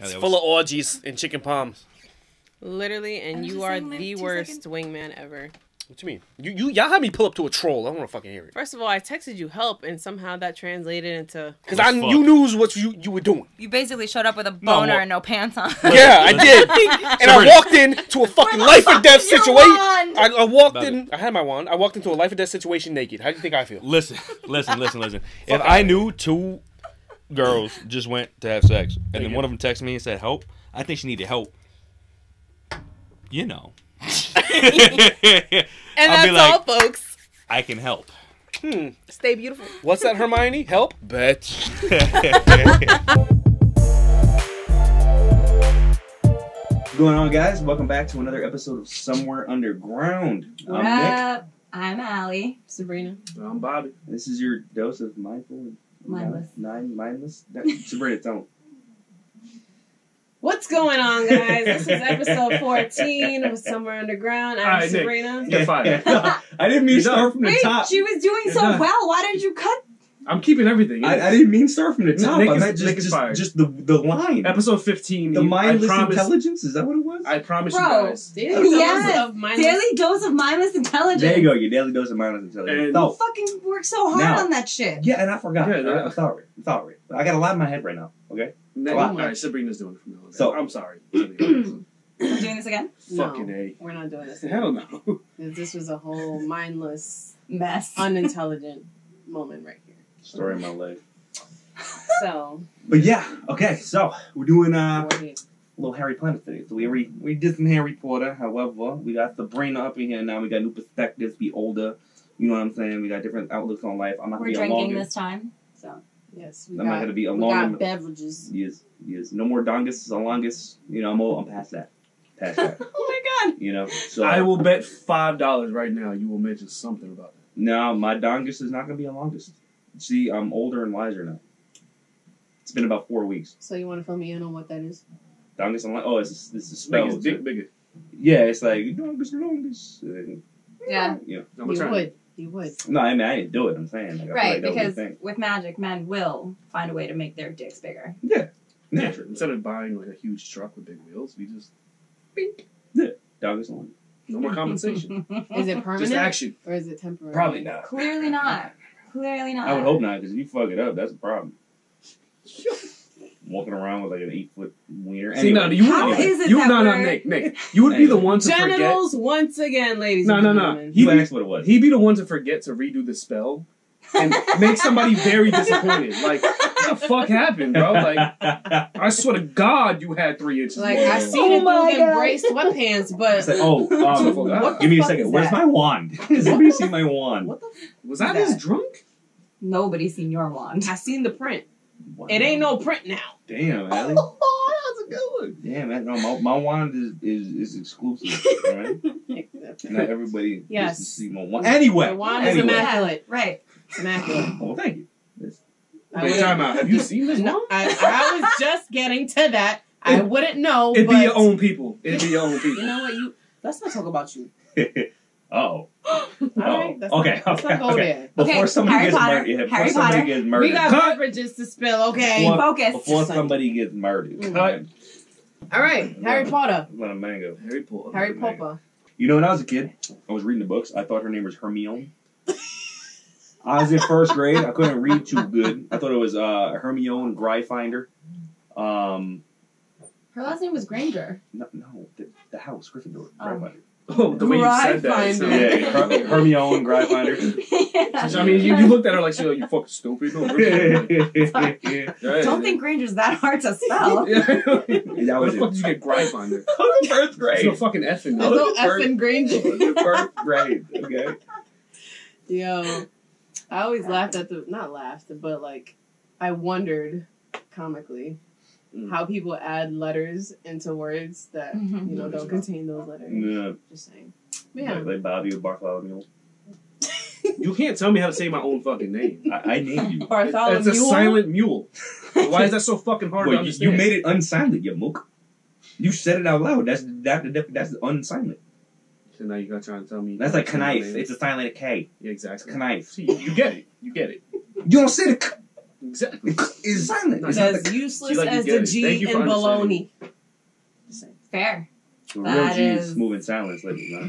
Yeah, It's full of orgies and chicken palms. Literally, and I'm you are saying, the two worst wingman ever. What do you mean? You you y'all had me pull up to a troll. I don't want to fucking hear it. First of all, I texted you help, and somehow that translated into Cause I fuck. you knew what you you were doing. You basically showed up with a boner well- and no pants on. Yeah, I did. And I walked in to a fucking life or death situation. I, I walked Love in. I had my wand. I walked into a life or death situation naked. How do you think I feel? Listen, listen, listen, listen. if I knew two girls just went to have sex, and then you. one of them texted me and said help, I think she needed help. You know. And I'll that's be like- all, folks. I can help. Hmm. Stay beautiful. What's that, Hermione? Help? Bitch. What's going on, guys? Welcome back to another episode of Somewhere Underground. I'm Nick. I'm Allie. Sabrina. I'm Bobby. This is your dose of mindful. Mindless. Nine, mindless. No, Sabrina, don't. What's going on, guys? This is episode 14 of Somewhere Underground. I'm Alright, Nick. Sabrina. You're fired. I didn't mean You're start from the Wait, top. she was doing so well. Why did you cut? I'm keeping everything. I, I didn't mean start from the Nick top. I is- meant just, is just, just the the line. Episode 15. the you- mindless I promise, intelligence. Is that what it was? I promise Bro. you guys. Daily Yes. of mindless- Daily dose of mindless intelligence. there you go. Your daily dose of mindless intelligence. And- no. Fucking work so hard Now- on that shit. Yeah, and I forgot. Yeah, I, that- I thought it. I thought it. I got a lot in my head right now. Okay. Nick, Wow. all right, Sabrina's doing it from now on. So- I'm sorry. We're doing this again. No, Fucking A. We're not doing this. Hell no. This was a whole mindless, Mess. unintelligent moment right here. Story of my life. So, But yeah. Okay. So we're doing uh. we're little Harry Potter today. So we already we did some Harry Potter. However, we got Sabrina up in here now. We got new perspectives. Be older. You know what I'm saying? We got different outlooks on life. I'm not We're gonna be a drinking longer. this time. So yes, we I'm not gonna be a we got beverages. Yes, yes. No more dongus, longest. You know, I'm old. I'm past that. Past that. Oh my god. You know. So I will bet $5 right now you will mention something about that. no, my dongus is not gonna be a longest. See, I'm older and wiser now. It's been about four weeks. So you want to fill me in on what that is? Dongus and long- oh, it's this is Make spell. it big, bigger. Yeah, it's like longest, longest. And, yeah, you know. I'm you trying. would. You would. No, I mean I didn't do it. I'm saying like, right. like Because with magic, men will find a way to make their dicks bigger. Yeah. Yeah, instead of buying like a huge truck with big wheels, we just Dongus and long. no more compensation. Is it permanent just action. or is it temporary? Probably not. Clearly not. Clearly not. I would hope not, because if you fuck it up, that's a problem. Walking around with like an eight foot wiener. See, no, Anyway. you How wouldn't. is it you that no, no, we're- Nick, Nick. You would be the one to forget. Genitals once again, ladies. No, and no, no. gentlemen. He you be- asked what it was. He'd be the one to forget to redo the spell and make somebody very disappointed. Like, what the fuck happened, bro? Like, I swear to God, you had three inches. Like more. I seen Oh it my through them God. braced sweatpants, but It's like, oh, um, What give me a second. Where's that? my wand? Has anybody seen my wand? what the? was I this drunk? Nobody seen your wand. I seen the print. Wow. It ain't no print now. Damn, Allie. Oh, that's a good one. Damn, man. No, my, my wand is, is, is exclusive. Alright? Not everybody Yes. gets to see my wand. Anyway. The wand is anyway. immaculate. Right. It's immaculate. Oh, thank you. I Wait, wouldn't- time out. Have you seen this No, one? I, I was just getting to that. I wouldn't know. It'd but be your own people. It'd be your own people. You know what? You let's not talk about you. oh. All right. Let's okay, Not, let's okay, not go okay. there. Before Okay, somebody Harry gets Potter. murdered, yeah, before Harry somebody Potter. gets We got Cut. beverages to spill. Okay. Before- Focus. before Son. somebody gets murdered, Mm. Cut. All right. Harry Potter. Let a mango. Harry Potter. Harry Potter. You know, when I was a kid, I was reading the books. I thought her name was Hermione. I was in first grade. I couldn't read too good. I thought it was uh, Hermione Gryffindor. Um, Her last name was Granger. no, no the, the house, Gryffindor. Oh. Gryffindor. Oh, the way you said that. it Gryffindor. sounded- Yeah, Her- Hermione Gryffindor. I mean, you, you looked at her like, she like, you fucking stupid. No, that Yeah, Don't think Granger's that hard to spell. Yeah. Where was the fuck it. did you get gripe on there? I first There's no grade. fucking F in There's there. no F in Granger. was first grade. Okay. Yo, I always laughed at the not laughed, but like I wondered comically Mm. how people add letters into words that you know don't contain those letters. Yeah. Just saying. But yeah. Like, like Bobby with Bartholomew. You can't tell me how to say my own fucking name. I, I named you. Bartholomew. It's a silent mule. Why is that so fucking hard to Wait, you, you made it unsilent, you mook. You said it out loud. That's that, that that's unsilent. So now you got trying to tell me. That's like my knife. name. It's a silent K. Yeah, exactly. Knife. See, you get it. You get it. You don't say the. K. Exactly. is silent. It's not As the, useless like you as get the it. G Thank you in for baloney. Fair. the That real G is is- smooth and silence. Like, not.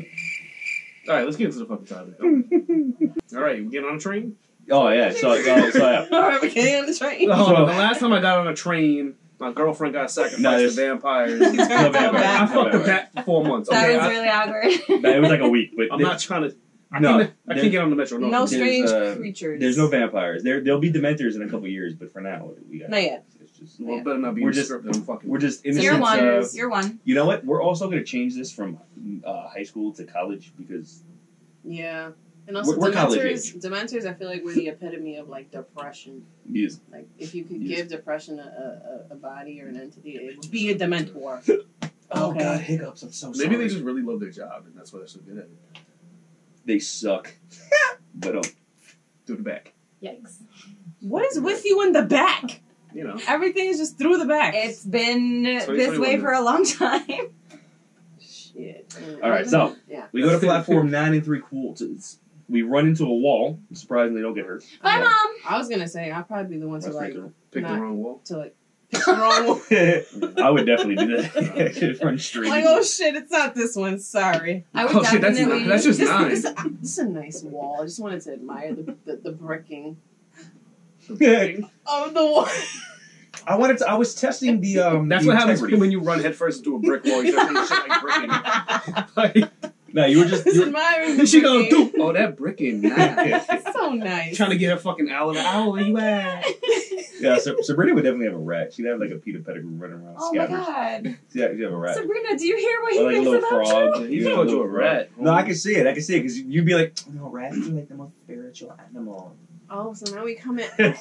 All right, let's get into the fucking topic. though. All right, we getting on a train. Oh yeah. So, uh, so yeah. All right, we're getting on the train. Oh, So- the last time I got on a train, my girlfriend got sacrificed No, to vampires. He's No vampire. I back. fucked the bat for four months. That Okay, was I, really awkward. No, it was like a week, but I'm there- not trying to. I No, can't, I can't get on the metro. No, No There's, strange uh, creatures. there's no vampires. There there'll be dementors in a couple years, but for now we got Not yet. It's just Well, it better not be We're in the just- script fucking. we're just So you're one. uh, You're one. you know what? We're also gonna change this from uh, high school to college because Yeah. And also, We're- we're Dementors, Dementors, I feel like we're the epitome of like depression. yes, Like, if you could Yes. give depression a, a, a body or an entity, it would be a Dementor. Oh Okay. god, hiccups! I'm so sorry. Maybe they just really love their job, and that's why they're so good at it. they suck. but um, Through the back, Yikes. What is with you in the back? you know. Everything is just through the back. It's been this way for a long time. Shit. all right. So Yeah. we go to platform nine and three quarters. We run into a wall. Surprisingly, don't get hurt. Bye, Okay. mom. I was gonna say I'd probably be the one to That's like pretty Pick Not- the wrong wall. to like pick the wrong one. I would definitely do that. run straight. Like oh shit, it's not this one. Sorry. I would Oh, shit, that's definitely. not- that's just This, nine. this, this is a nice wall. I just wanted to admire the the, the bricking Yeah. of the wall. I wanted to. I was testing the um. That's the what happens integrity. when you run headfirst into a brick wall. You start thinking shit like bricking. Like, No, you were just. Just You were, admiring the she goes, bricking. dude, oh, that bricking, nice. So nice. Trying to get her fucking owl. Owl, where you at? yeah, so, Sabrina would definitely have a rat. She'd have like a Peter Pettigrew running around. Oh my god. Yeah, she'd have a rat. Sabrina, do you hear what he Or like a thinks about frog. you? He called you little a rat. No, I can see it. I can see it because you'd be like, no, rats are like the most spiritual animal. Oh, so now we come in.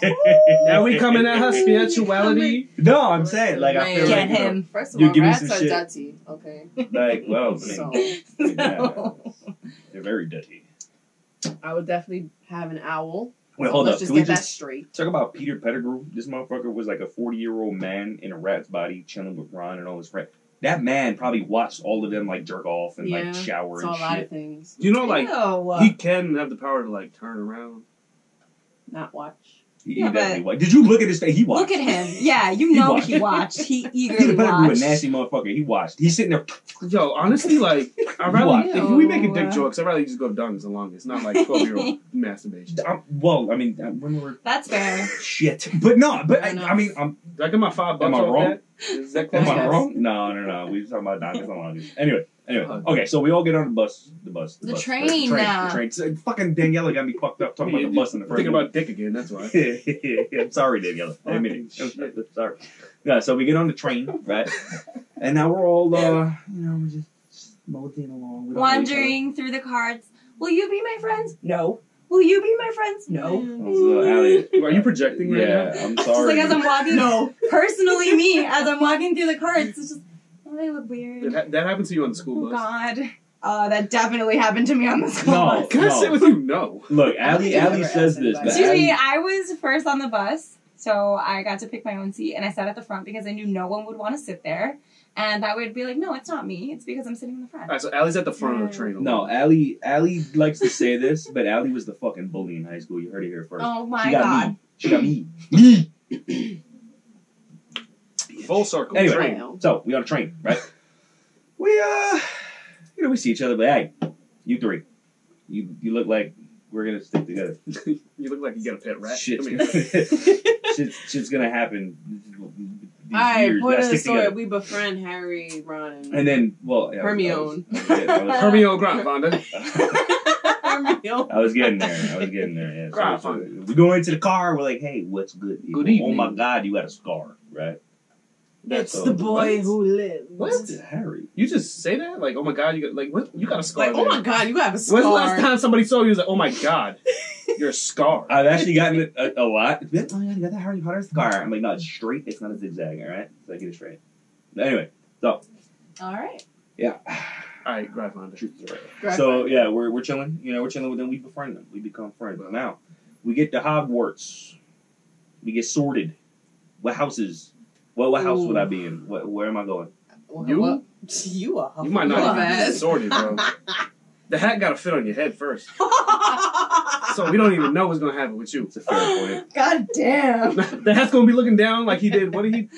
Now we coming at her spirituality. no, I'm saying like I feel Man. like Get you know, him. First of You all, give me rats some are shit. dirty. Okay. like well, I mean, So yeah, they're very dirty. I would definitely have an owl. Wait, hold Let's up. just Can we get that just straight. talk about Peter Pettigrew? This motherfucker was like a 40 year old man in a rat's body, chilling with Ron and all his friends. That man probably watched all of them like jerk off and Yeah, like shower So a and lot of shit. things. You know, like Ew. he can have the power to like turn around. Not watch. He, Yeah, definitely but- wa- Did you look at his face? He watched. Look at him. Yeah, you He know watched. he watched. He Peter eagerly Pettigrew, a watched. nasty motherfucker. He watched. He's sitting there. Yo, honestly, like I'd rather What? if we make a dick Ew. jokes, I'd rather just go dung as long. It's not like twelve year old masturbation. I'm, well, I mean, when we're That's fair. shit, but no, but I, I mean, I'm, Did I get my five bucks Am I off wrong? that? Is that am? I wrong? No, no, no. We were talking about Don Castellano. Anyway, anyway, Uh, okay. So we all get on the bus. The bus. The, The bus, train The train. now. The train. So, fucking Daniela got me fucked up talking about the bus in the first. Thinking about dick again. That's why. I'm sorry, Daniela. I didn't mean it. I'm sorry. Yeah, so we get on the train, right? and now we're all, uh, you know, we're just just moseying along. We don't know each other. Wandering through the cards. Will you be my friends? No. Will you be my friends? No. So, Allie, Are you projecting right yeah, now? I'm Just sorry. like as I'm walking. No. Personally, me as I'm walking through the cards, it's just oh, they look That, weird. ha- that happened to you on the school Oh bus. God. Uh, that definitely happened to me on the school No. bus. Can I No. sit with you? No. Look, Allie, I've Allie never says asked this. anybody. But Excuse Allie, me, I was first on the bus, so I got to pick my own seat, and I sat at the front because I knew no one would want to sit there, and I would be like, "No, it's not me. It's because I'm sitting in the front." All right, so Allie's at the front of the train. No, Allie, Allie likes to say this, but Allie was the fucking bully in high school. You heard it here first. Oh my she got God. me. She got me. Me. Full circle. Anyway, Train. so we on a train, right? We uh, you know, we see each other, but hey, you three, you you look like we're gonna stick together. you look like you got a pet rat. Shit, Come here. shit, shit's gonna happen. These Alright, years, we point of the story: together. we befriend Harry, Ron, and, And then, well, yeah, Hermione. I was, I was, I was- Hermione Grant, Vonda. Hermione. I was getting there. I was getting there. Yeah. So, so we go into the car. We're like, "Hey, what's good? Good evening. Oh my God, you got a scar, right?" It's the boy what? who lives. What? Harry. You just say that? Like, oh my god, you got like what? You got a scar. Like, oh my god, you have a scar. When's the last time somebody saw you? Was like, oh my god, you're a scar. I've actually gotten it a, a lot. Oh yeah, you got that Harry Potter scar. I'm like, no, it's straight. It's not a zigzag. All right, so I get it straight. Anyway, so All right. yeah, All right, grab Vonda. truth is right. So yeah, we're we're chilling. You know, we're chilling with them. We befriend them. We become friends. Now we get to Hogwarts. We get sorted. What houses? What what house would I be in? What, where am I going? You? what? You are. You might not even be ass. sorted, bro. The hat got to fit on your head first. So we don't even know what's gonna happen with you. It's a fair point. God damn. the hat's gonna be looking down like he did. What did he?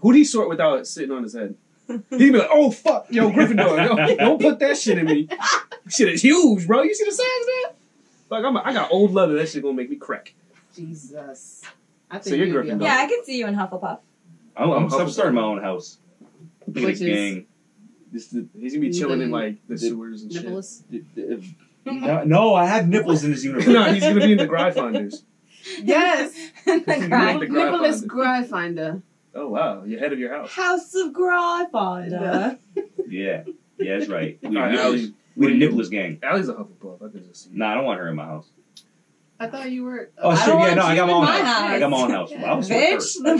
Who did he sort without it sitting on his head? He'd be like, "Oh fuck, yo, Gryffindor, yo, don't put that shit in me. Shit is huge, bro. You see the size of that? Like I'm, a, I got old leather. That shit gonna make me crack. Jesus. I think So you're you'd be a Gryffindor. Yeah, I can see you in Hufflepuff. I'm, I'm, I'm starting my own house. Look Which is- gang. This the, He's gonna be chilling in like the The- sewers and shit. Nicholas. the, the, no, no, I have nipples in this universe. no, he's gonna be in the Gryffindors. Yes. the Like Gry- the Nicholas Gryfinder. Oh wow, you're head of your house. House of Gryffindor. Yeah, yeah, that's right. We, All right, we, Allie, we the Nicholas gang. Allie's a Hufflepuff. I can just see. Nah, I don't want her in my house. I thought you were. Oh I shit, yeah, no, I got my own my house. I got my own house. house. I was swear Bitch, first. the,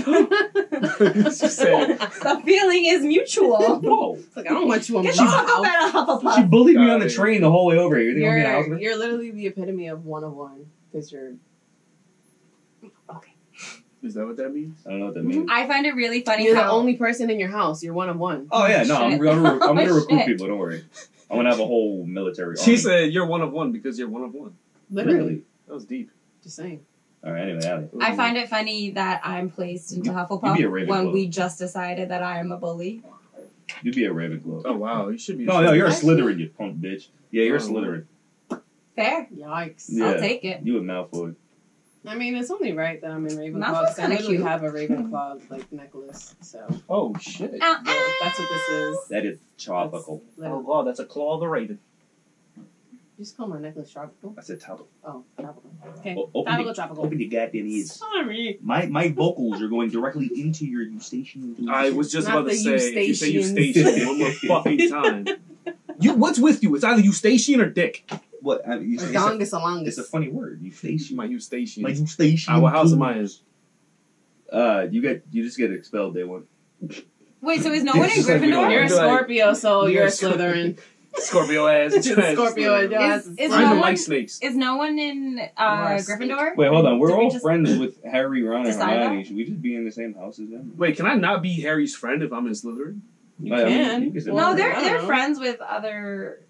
the feeling is mutual. Whoa! It's like I don't want you in my Get the fuck up house. out of Hufflepuff. She bullied me on the train the whole way over here. You think I'm gonna house You're, her? you're literally the epitome of one of one because you're. Okay. "Is that what that means?" I don't know what that mm-hmm. means. I find it really funny You're the only person in your house. You're one of one. Oh yeah, no, I'm, I'm, gonna- I'm gonna Oh, recruit shit. people. Don't worry. I'm gonna have a whole military. She army. said, "You're one of one because you're one of one." Literally. Really? That was deep. Just saying. All right. Anyway, Allie. I find it funny that I'm placed into You- Hufflepuff you be a when we just decided that I am a bully. you'd be a Ravenclaw. Oh wow, you should be. No, no, you're a Slytherin, you punk bitch. Yeah, you're a Oh. Slytherin. Fair. Yikes. Yeah. I'll take it. You a Malfoy. I mean, it's only right that I'm in Ravenclaw. Malfoy's 'cause I kinda literally cute. have a Ravenclaw hmm. like necklace. So Oh shit. Ow, yeah, ow. that's what this is. That is tropical. Oh Literally. wow, that's a claw of the raven. Just call my necklace tropical. I said tropical. Oh, tropical. Okay. O- open, Tropical, your, tropical. open your goddamn ears. Sorry. My my vocals are going directly into your eustachian. I was just Not about to say, if you say Eustachian one more fucking time. You, what's with you? It's either Eustachian or Dick. What? I mean, it's, it's, a, Dongus alongus. it's a funny word. Eustachian. My Eustachian. My eustachian. What house am I in? Uh, you get you just get expelled day one. Wait, so is no one in Just like Gryffindor? You're a Be like- Scorpio, so You're you're a a Slytherin. Scorpio ass. Scorpio, ass Is- is is I no don't one- like snakes. Is no one in uh, are a snake. Gryffindor? Wait, hold on. We're Did all just- friends with Harry, Ron, and Hermione. Should we just be in the same house as them? Wait, can I not be Harry's friend if I'm in Slytherin? You I mean, can. you can No, they're they're know. friends with other.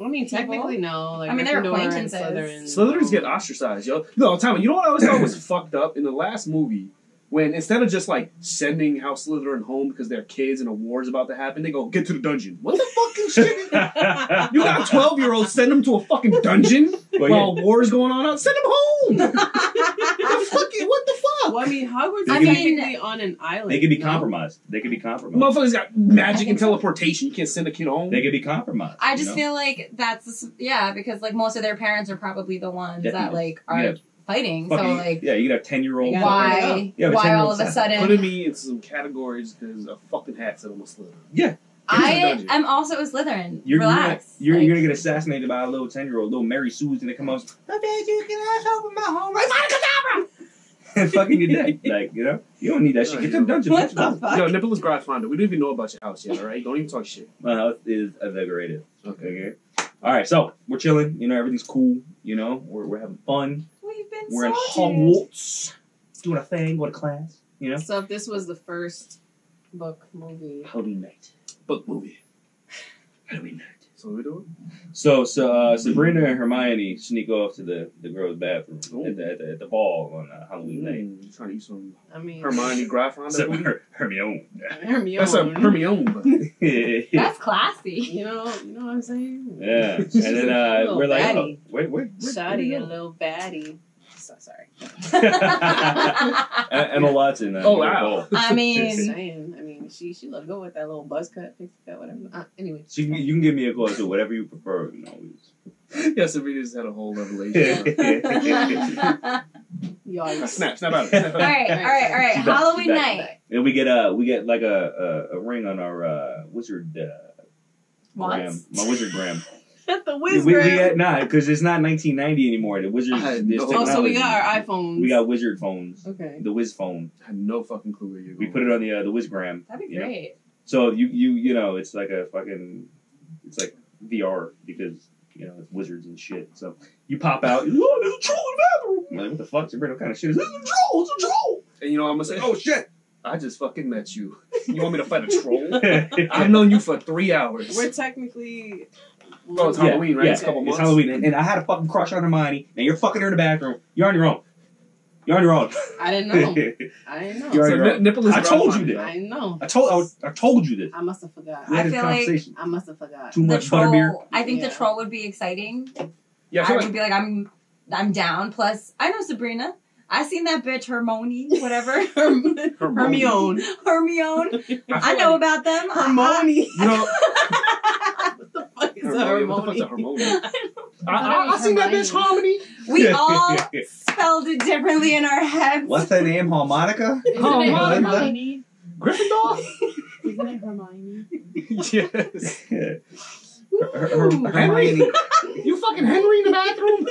I mean, technically, no. Like, I mean, they're acquaintances. Slytherin. Slytherins get ostracized, yo. No, tell me. You know what I always thought was fucked up in the last movie when instead of just like sending House Slytherin home because they're kids and a war's about to happen, they go get to the dungeon. What the fucking shit? You got twelve year olds, send them to a fucking dungeon Well, while war's going on out. Send them home. the fuck? What the fuck? Well, I mean, Hogwarts They is can be- technically on an island. They could be no? compromised. They could be compromised. Motherfuckers got magic and teleportation. You can't send a kid home. They could be compromised. I you just know? feel like that's yeah because like most of their parents are probably the ones that Definitely. like are Yeah. Fighting. So Fucking- like yeah, you could have ten year old. Yeah. why Yeah, but why 10-year-old all of a sudden? Putting me into some categories because a fucking hat's said I'm a Slytherin. Yeah, I am also a Slytherin. you're Relax. You're, Like, you're gonna get assassinated by a little ten year old, little Mary Sue's gonna come up. I bet you can ask open my home. And fucking you're dead. Like you know, you don't need that shit. Get to the dungeon. what bitch. the fuck? Yo, Nicholas Gryffindor, we don't even know about your house yet, alright? Don't even talk shit. My house is invigorated. Okay. Okay. All right, so we're chilling. You know, everything's cool. You know, we're, we're having fun. We've been We're in. Hogwarts, doing a thing, going to class. You know, So if this was the first book movie, Halloween night. Book movie. Halloween night. So what we doing? So, so uh, Sabrina and Hermione sneak off to the, the girls' bathroom Ooh. at the, at, the, at the ball on uh, Halloween night. Mm, you trying to eat some I mean, Hermione Gryffindor? So, booty? Her- Hermione. Hermione. That's a Hermione. yeah. That's classy. You know, you know what I'm saying? Yeah. And then uh, Little we're like, oh, baddie. wait, wait, wait. Shoddy, a little baddie. So sorry. Emma Watson. Uh, Oh, Mary wow. Ball. I mean- saying. I mean, she she looked good with that little buzz cut, pixie cut, whatever. Uh, anyway, So you, can- you can give me a call too, whatever you prefer. You know. yeah, Sabrina just had a whole revelation. all yikes. snap, snap out of it. Snap out of it. right, all right, all right. She's Halloween she's back. night. and we get uh we get like a a, a ring on our uh, wizard uh, gram, my wizard gram. At the We, we, we gram. got nah, because it's not 1990 anymore. The wizards. I had Oh, so we got our iPhones. We got wizard phones. Okay. The whiz phone. I had no fucking clue where you're We put it on the uh, the whizgram. That'd be you know? great. So you you you know it's like a fucking it's like VR because you know it's wizards and shit. So you pop out. you're like, Oh, there's a troll in the bathroom. I'm like, what the fuck? Sabrina, what kind of shit is this? It's a troll. It's a troll. And you know I'm gonna say? Oh shit. I just fucking met you. You want me to fight a troll? I've known you for three hours. We're technically Oh, it's Halloween, right? Yeah, It's a couple it's. Halloween, and, and I had a fucking crush on Hermione, and you're fucking her in the bathroom. You're on your own. You're on your own. I didn't know. I didn't know. You're So on your own. nipple is I told you this. I didn't know. I told I, I told you this. I must have forgot. We had feel like- conversation. I must have forgot. Too The much butterbeer. troll. I think Yeah. the troll would be exciting. Yeah, I I would like be like, I'm, I'm down. Plus, I know Sabrina. I seen that bitch Hermione, whatever, Hermione. Hermione. Hermione. I know about them. Hermione. You know, what the a Hermione, what the fuck's a Hermione? I, I, I seen that bitch Harmony. We all spelled it differently in our heads. What's that name? Harmonica? Isn't Oh, it. Hermione? Gryffindor. Isn't it Hermione? yes. Her- her- her- Ooh. Hermione. You fucking Henry in the bathroom.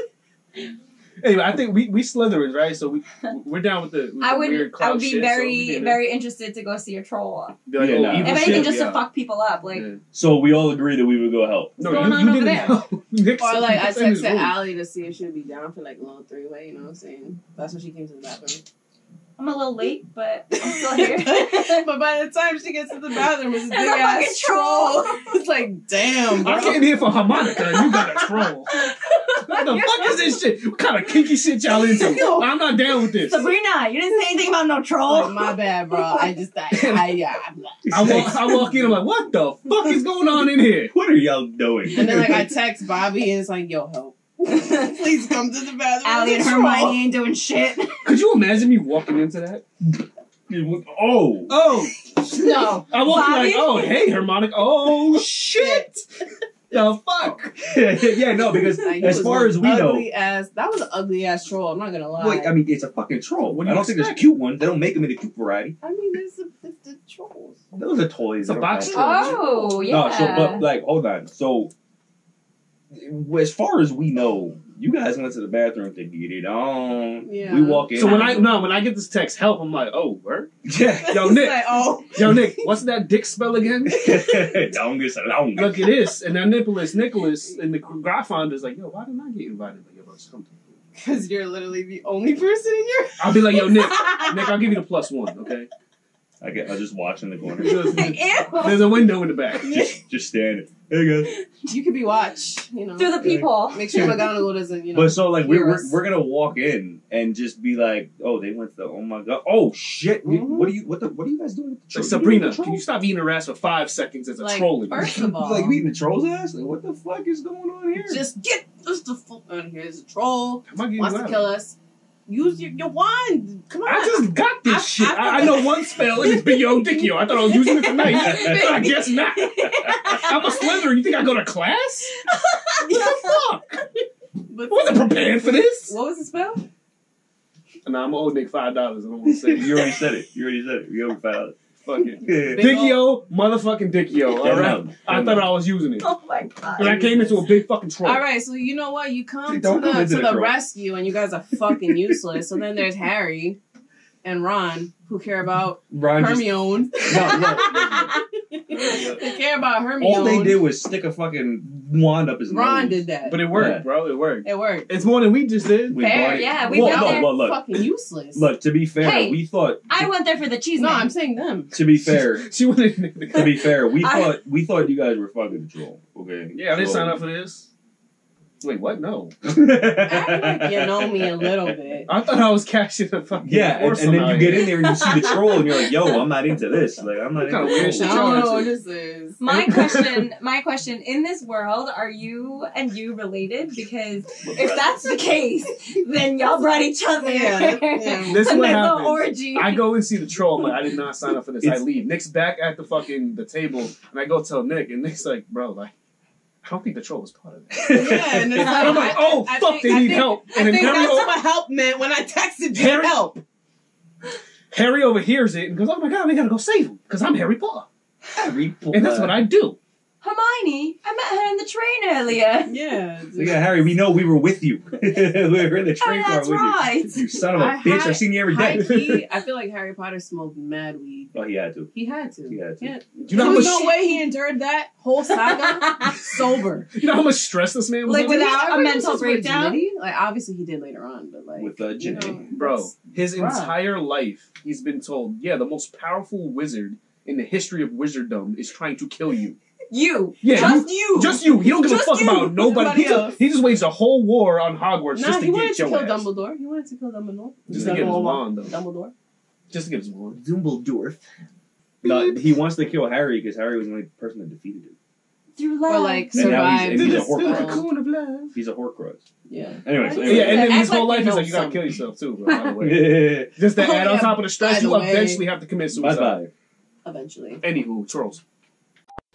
Anyway, I think we we Slytherins, right? So we we're down with the, with I the would, weird I cloud would be shit, so very, we it. very interested to go see a troll. Be like, Yeah, oh, nah. If anything, just yeah. to fuck people up. Like, Yeah. So we all agree that we would go help. No, going you, on you over didn't there? know. Or like I Nick said in texted room. Allie to see if she would be down for like a little three way. You know what I'm saying? That's when she came to the bathroom. I'm a little late, but I'm still here. but by the time she gets to the bathroom, it's a big There's a fucking ass troll. it's like, damn, bro. I came here for harmonica you got a troll. What the fuck is this shit? What kind of kinky shit y'all into? I'm not down with this. Sabrina, you didn't say anything about no Oh, troll. my bad, bro. I just, I, I, yeah. I walk, I walk in, I'm like, what the fuck is going on in here? What are y'all doing? And then like I text Bobby and it's like, yo, help. Please come to the bathroom. Allie and There's a. Hermione ain't doing shit. Could you imagine me walking into that? Oh. Oh, No. I walk in like, Bobby? oh, hey, harmonica. Oh, shit. The fuck? yeah, no, because Like, as far as we know, ass, that was an ugly ass troll. I'm not gonna lie. like, I mean, it's a fucking troll. What do I don't think there's expect? cute ones. They don't make them in the cute variety. I mean, there's a, it's the trolls. Those are toys. It's a They don't box count. troll. Oh, yeah. No, so but like, hold on. So, as far as we know, you guys went to the bathroom to get it on. Yeah. We walk in. So when I no, when I get this text, help, I'm like, oh, word. yeah, Yo, Nick. like, oh, Yo, Nick, what's that dick spell again? Dongus along. Look at this. And then Nicholas, Nicholas, and the Godfather's like, yo, why didn't I get invited? Like, yo, bro, just come to me. because you're literally the only person in your. I'll be like, yo, Nick, Nick, I'll give you the plus one, okay? I get. I just watch in the corner. There's, Like, ew. there's a window in the back. just, just standing. Hey guys. You could be watched. You know. Through the peephole. Make sure McGonagall doesn't. You know. But so like we're, we're we're gonna walk in and just be like, oh, they went to the oh my god, oh shit, We- Mhm. what are you what the what are you guys doing with the troll? Like, Sabrina, the troll? can you stop eating her ass for five seconds as a like, troll? in first here? of all, like we eating the troll's ass? Like what the fuck is going on here? just get us the fuck out of here. There's a troll Am I getting wants to loud? kill us. Use your, your wand. Come on. I just got this I- shit. I I, I know one spell and it's Big Yo Diccio. I thought I was using it tonight. I guess not. I'm a Slytherin. You think I go to class? What the fuck? But I wasn't prepared for this. What was the spell? Nah, I'm gonna owe Nick five dollars. I don't want to say it. you already said it. You already said it. You already found Fuck it. it. Motherfucking Diccio. All Get right. out. I thought I was using it. Oh my god. And I came into a big fucking troll. All right, so you know what? You come to the come to the the rescue, and you guys are fucking useless. so then there's Harry and Ron, who care about Ron just, Hermione. no, no, they care about Hermione. all they did was stick a fucking wand up his Ron nose. did that. But it worked, Yeah. bro. It worked. it worked. It's more than we just did. We Fair, it. yeah, we well, got no, there. well, look, fucking useless. look. To be fair, Hey. we thought. I went there for the cheese no, man. I'm saying them. To be fair, She went in. to be fair, we I- thought we thought you guys were fucking the troll. Okay. Yeah, I didn't So- sign up for this. Wait, what? No. Act like you know me a little bit. I thought I was cashing the fucking. Yeah, and, horse and then you out get in there and you see the troll, and you're like, "Yo, I'm not into this. Like, I'm not into this." shit I don't know what this is. my question, my question, in this world, are you and you related? Because if that's the case, then y'all brought each other. Yeah, yeah. This is to what make happens. orgy. I go and see the troll. I'm I did not sign up for this. I leave. Nick's back at the fucking the table, and I go tell Nick, and Nick's like, bro, like, I don't think the troll was part of that. Yeah, and it's And I'm like, oh I fuck, think- they I need think- help. I And then think Harry, that's o- what help meant when I texted you Harry- help. Harry overhears it and goes, oh my god, we gotta go save him because I'm Harry Potter, Harry Potter, and that's what I do. Hermione, I met her in the train earlier. Yeah. So yeah, Harry, we know we were with you. we were in the Oh, train car that's with right. you. You son of a I bitch! had- I've seen you every High key, I feel like Harry Potter smoked mad weed. oh, he had to. He had to. He had to. Yeah. Do you There know how was much? no way he endured that whole saga sober. You know how much stress this man was Like, under? without- a mental breakdown? virginity? Like obviously he did later on, but like With, uh, you Ginny. know, Bro, his Bruh. entire life, he's been told, yeah, the most powerful wizard in the history of wizarddom is trying to kill you. You. Yeah, Just you. Just you. He don't give Just a fuck you. about nobody. He just, he just waged a whole war on Hogwarts Nah, just to get your he wanted to kill ass. Dumbledore. He wanted to kill Dumbledore. Just to get his wand, though. Dumbledore. Just to get his wand. Dumbledore. No, he wants to kill Harry because Harry was the only person that defeated him. Through love. Or like And now he's- and he's a Horcrux. of love. He's a Horcrux. Yeah. Anyway, so Yeah, and then his whole like life is like you gotta kill yourself too, bro. By the way. Just to Oh, add on top of the stress, you eventually have to commit bye suicide. bye. Eventually. Anywho,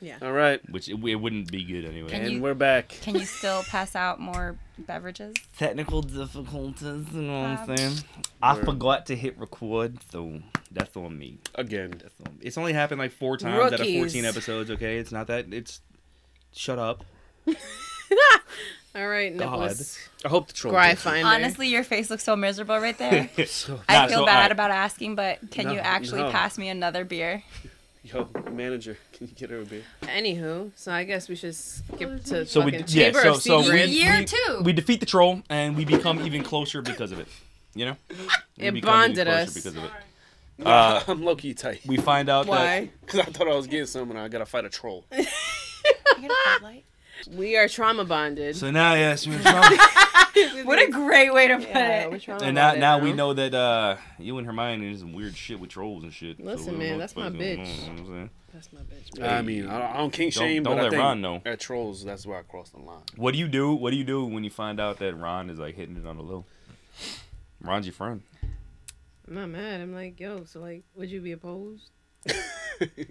trolls. All right, Which it, it wouldn't be good anyway. Can and you- we're back. Can you still pass out more beverages? Technical difficulties, you know what I'm Um, saying? I Word. forgot to hit record, so that's on me. Again. That's on me. It's only happened like four times out of 14 episodes, okay? It's not that. It's. Shut up. All right, God. I hope the troll. Cry did. finder. Honestly, your face looks so miserable right there. So, I Nah, feel so, bad alright. about asking, but can No, you actually no. pass me another beer? Yo, manager, can you get her a beer? Anywho, so I guess we should skip to So we fucking d- yeah, Chamber so- so we- Year we- two. We defeat the troll, and we become even closer because of it. You know? We It become bonded us. Because of it. Uh, I'm low key tight. we find out Why? Because I thought I was getting some and I gotta fight a troll. Can I get a Light? We are trauma bonded. So now, yes, we're trauma- What a great way to put yeah, it. and now, now we know that uh, you and Hermione is some weird shit with trolls and shit. Listen, we don't man, that's my the fuck's bitch. you know what I'm? That's my bitch. I mean, I don't, I don't kink Don't- shame, don't but I think Ron know. at trolls, that's where I crossed the line. What do you do? What do you do when you find out that Ron is like hitting it on the low? Ron's your friend. I'm not mad. I'm like, yo, so like, would you be opposed?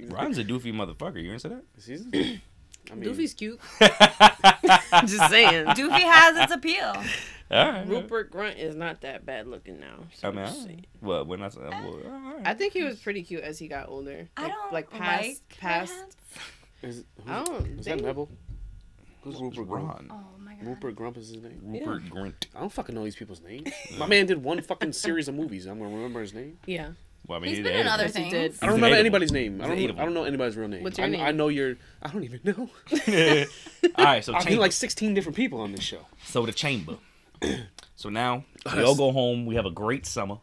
Ron's a doofy motherfucker. You ain't say that? Season? I mean, Doofy's cute. All Just saying. Doofy has its appeal. right. Rupert Grunt is not that bad looking now. so I mean, just I, saying. well, when I say, well, all right. I think he was pretty cute as he got older. I Like, don't like past like past. redheads. is, I don't. is that think- Neville? Who's Who's Rupert Grunt? Oh my god. Rupert Grump is his name. Rupert Grunt. I don't fucking know these people's names. My man did one fucking series of movies. I'm gonna remember his name. Yeah. Well, I mean, He's he's been the in other it. Yes, he things. did. I don't remember anybody's name. I don't. I don't know anybody's real name. What's your I, name? I know your. I don't even know. All right, so I've been chamber. like 16 different people on this show. so the chamber. so now we all go home. We have a great summer.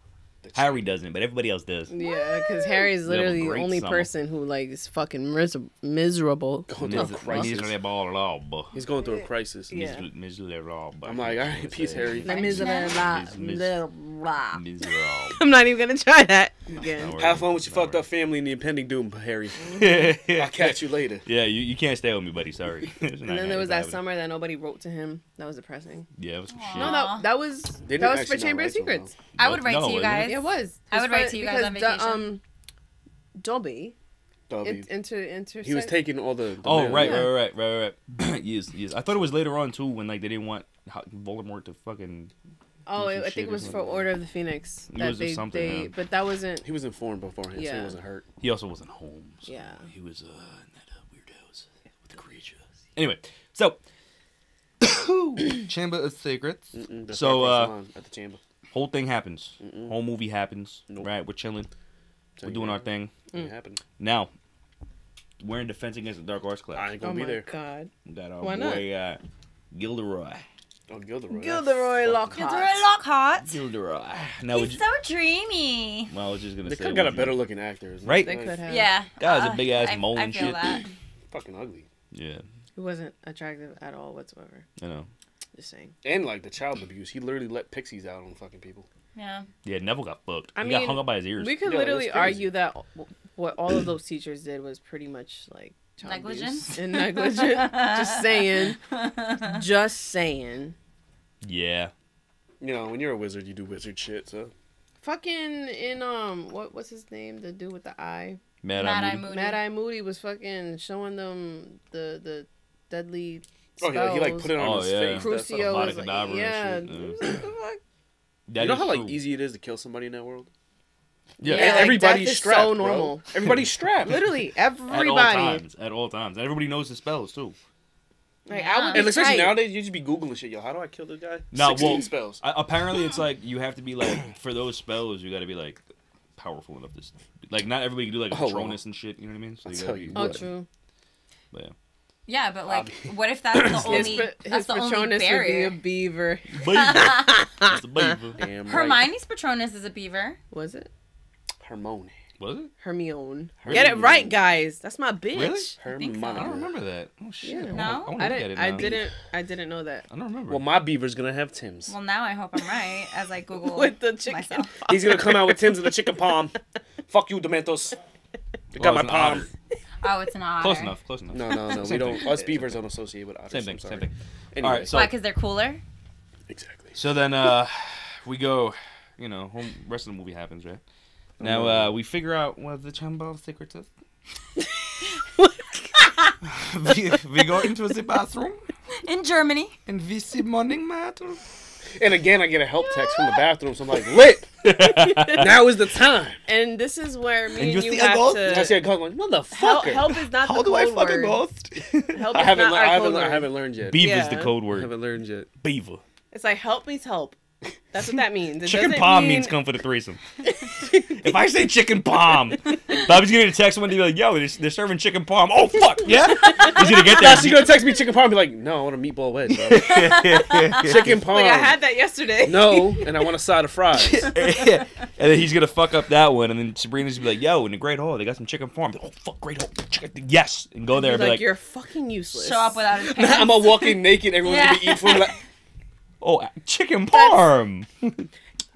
Harry doesn't, but everybody else does. Yeah, because Harry's We literally the only summer. person who like is fucking mis- miserable. Going through a crisis. miserable. He's going through a crisis. Yeah. Mis- miserable. I'm like, all right, peace, Harry. Miserable. Mis- mis- blah. Miserable. I'm not even gonna try that again. Have fun with your fucked up family and the impending doom, Harry. yeah, I'll catch you later. Yeah, you, you can't stay with me, buddy. Sorry. And then there was that summer that nobody wrote to him. That was depressing. Yeah, it was some shit. No, that that was that was for Chamber of write to him, Secrets. I would write to you guys. Yeah, it was. I would write to you guys on because vacation. The, um, Dobby. Dobby. It, inter, inter, he was taking all the. the Oh mail. right, right, right, right, right. yes, yes. I thought it was later on too when like they didn't want Voldemort to fucking. Oh, some I think it was for. Order of the Phoenix. It That was they, something, they, yeah. but that wasn't. He was informed beforehand, so he wasn't hurt. He also wasn't home. So Yeah. He was uh, in that uh, weird house with the creatures. Anyway, so Chamber of Secrets. So, where I crossed uh, at the chamber. Whole thing happens. Mm-mm. Whole movie happens. Nope. Right, we're chilling. Tell We're doing our thing. Ain't happening. Now, we're in defense against the Dark Arts class. I class. ain't Oh gonna be my there. god. We got our Why not? boy uh, Gilderoy. Oh, Gilderoy. Gilderoy Lockhart. Gilderoy Lockhart. Gilderoy. Now, He's you, so dreamy. well, I was just gonna They say. They could have got a would you- better looking actor. isn't Right? They Like, could have. Yeah. Guy's a Uh, big-ass I- mole and shit. that. Fucking ugly. Yeah, He wasn't attractive at all whatsoever. I know. Just saying. And like the child abuse. He literally let pixies out on fucking people. Yeah. Yeah, Neville got fucked. I he got hung up by his ears. We could Yeah, literally argue that what all of those teachers did was pretty much like child Negligence? abuse and negligent. Just saying. Just saying. yeah. You know, when you're a wizard, you do wizard shit. So Fucking in um what what's his name? The dude with the eye. Mad, Mad Eye Eye Moody. Moody. Mad Eye Moody was fucking showing them the the deadly oh yeah, he like put it on Oh, his yeah. face. Crucio Avada was like, Kedavra yeah. shit, yeah. What the fuck? That you know is how like true. easy it is to kill somebody in that world. Yeah. Yeah, And like, everybody's death is strapped. so bro. normal. Everybody's strapped. Literally everybody. At all everybody. times. At all times. Everybody knows the spells too. Like I would be And especially tight. nowadays, you just be googling shit. Yo, how do I kill this guy? No, 16 well- spells. I, apparently, it's like you have to be like for those spells, you got to be like powerful enough to like not everybody can do like a Oh, well. Patronus and shit. You know what I mean? So I'll you tell gotta you be- Oh, what. true. But yeah. Yeah, but like, Bobby. what if that's the His, only pa- that's his the only Patronus would be a beaver. Beaver. That's a beaver. Damn right. Hermione's Patronus is a beaver. Was it? Hermione. Was it? Hermione. Hermione. Get it right, guys. That's my bitch. Really? think so. I don't remember that. Oh shit. Yeah. I wanna- No? I, wanna I didn't. it I didn't. I didn't know that. I don't remember. Well, my beaver's gonna have Tim's. Well, now I hope I'm right as I Google With the chicken. myself. He's gonna come out with Tim's and the chicken palm. Fuck you, Dementors. You Well, got my it's an palm. Otter. Oh, it's an otter. Close enough. Close enough. No, no, no. we don't. Us beavers don't associate with otters. Same thing. I'm Same thing. Anyway, All right. So Why? Because they're cooler. exactly. so then uh, we go. You know, home. Rest of the movie happens, right? Now uh, we figure out what the Chamber of Secrets is. we, we go into the bathroom In Germany. and we see Moaning Myrtle. And again, I get a help text from the bathroom, so I'm like, lit. now is the time. And this is where me And and, you you, see a have ghost? And I see a ghost, I'm like, Help, motherfucker. help is not How the do I code fuck a word. ghost? Help I is haven't, not lear- our I haven't, code I word. haven't learned yet. Beaver's the Yeah. code I word. haven't learned yet. Beaver. It's like help means help. That's what that means. It Chicken doesn't palm mean- means come for the threesome. if I say chicken palm, Bobby's gonna text one day be like, "Yo, they're, they're serving chicken palm." Oh fuck, yeah. He's gonna get Now she's gonna text me chicken palm and be like, no, I want a meatball wedge, chicken palm. Like I had that yesterday. No, and I want a side of fries. and then he's gonna fuck up that one, and then Sabrina's gonna be like, "Yo, in the Great Hall, they got some chicken farm." Oh fuck, Great Hall, chicken. Yes, and go there and Like, be like, you're fucking useless. Show up without his pants. I'm gonna walk in naked. Everyone's gonna be eating food. Like, "Oh, chicken parm."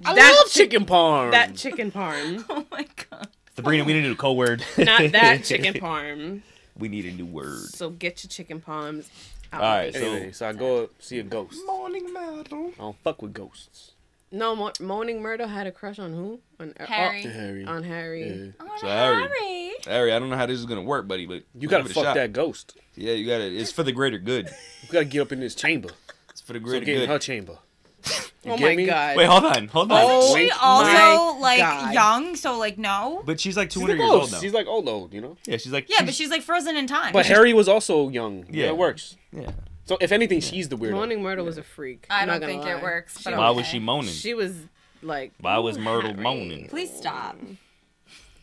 I That love chicken parm. that chicken parm. Oh my god. Sabrina, we need a new code word. Not that chicken parm. We need a new word. So get your chicken palms out. All right, so Anyway, so I go up, see a ghost. Moaning Myrtle. I don't fuck with ghosts. No, Mo- Moaning Myrtle had a crush on who? On uh, oh, Harry. Harry. on Harry. Yeah. I want So Harry. Harry. Harry, I don't know how this is gonna work, buddy, but You gotta give it a fuck shot. that ghost. Yeah, you gotta. It's for the greater good. You gotta get up in this chamber. It's for the So greater get in good. her chamber. You Oh get my me? god. Wait, hold on, hold on. Oh, She Wink. also like God. young, so like no. But she's like She's 200 a years old ghost. now. She's like old, old, you know. yeah, she's like. Yeah, but she's like frozen in time. But Harry was also young. Yeah, Yeah. it works. Yeah. So if anything, she's the weirdo. Moaning Myrtle was a freak. I I'm not don't gonna think it works. But Why okay. was she moaning? She was like. Why was "Ooh, Myrtle Harry." moaning? Please stop.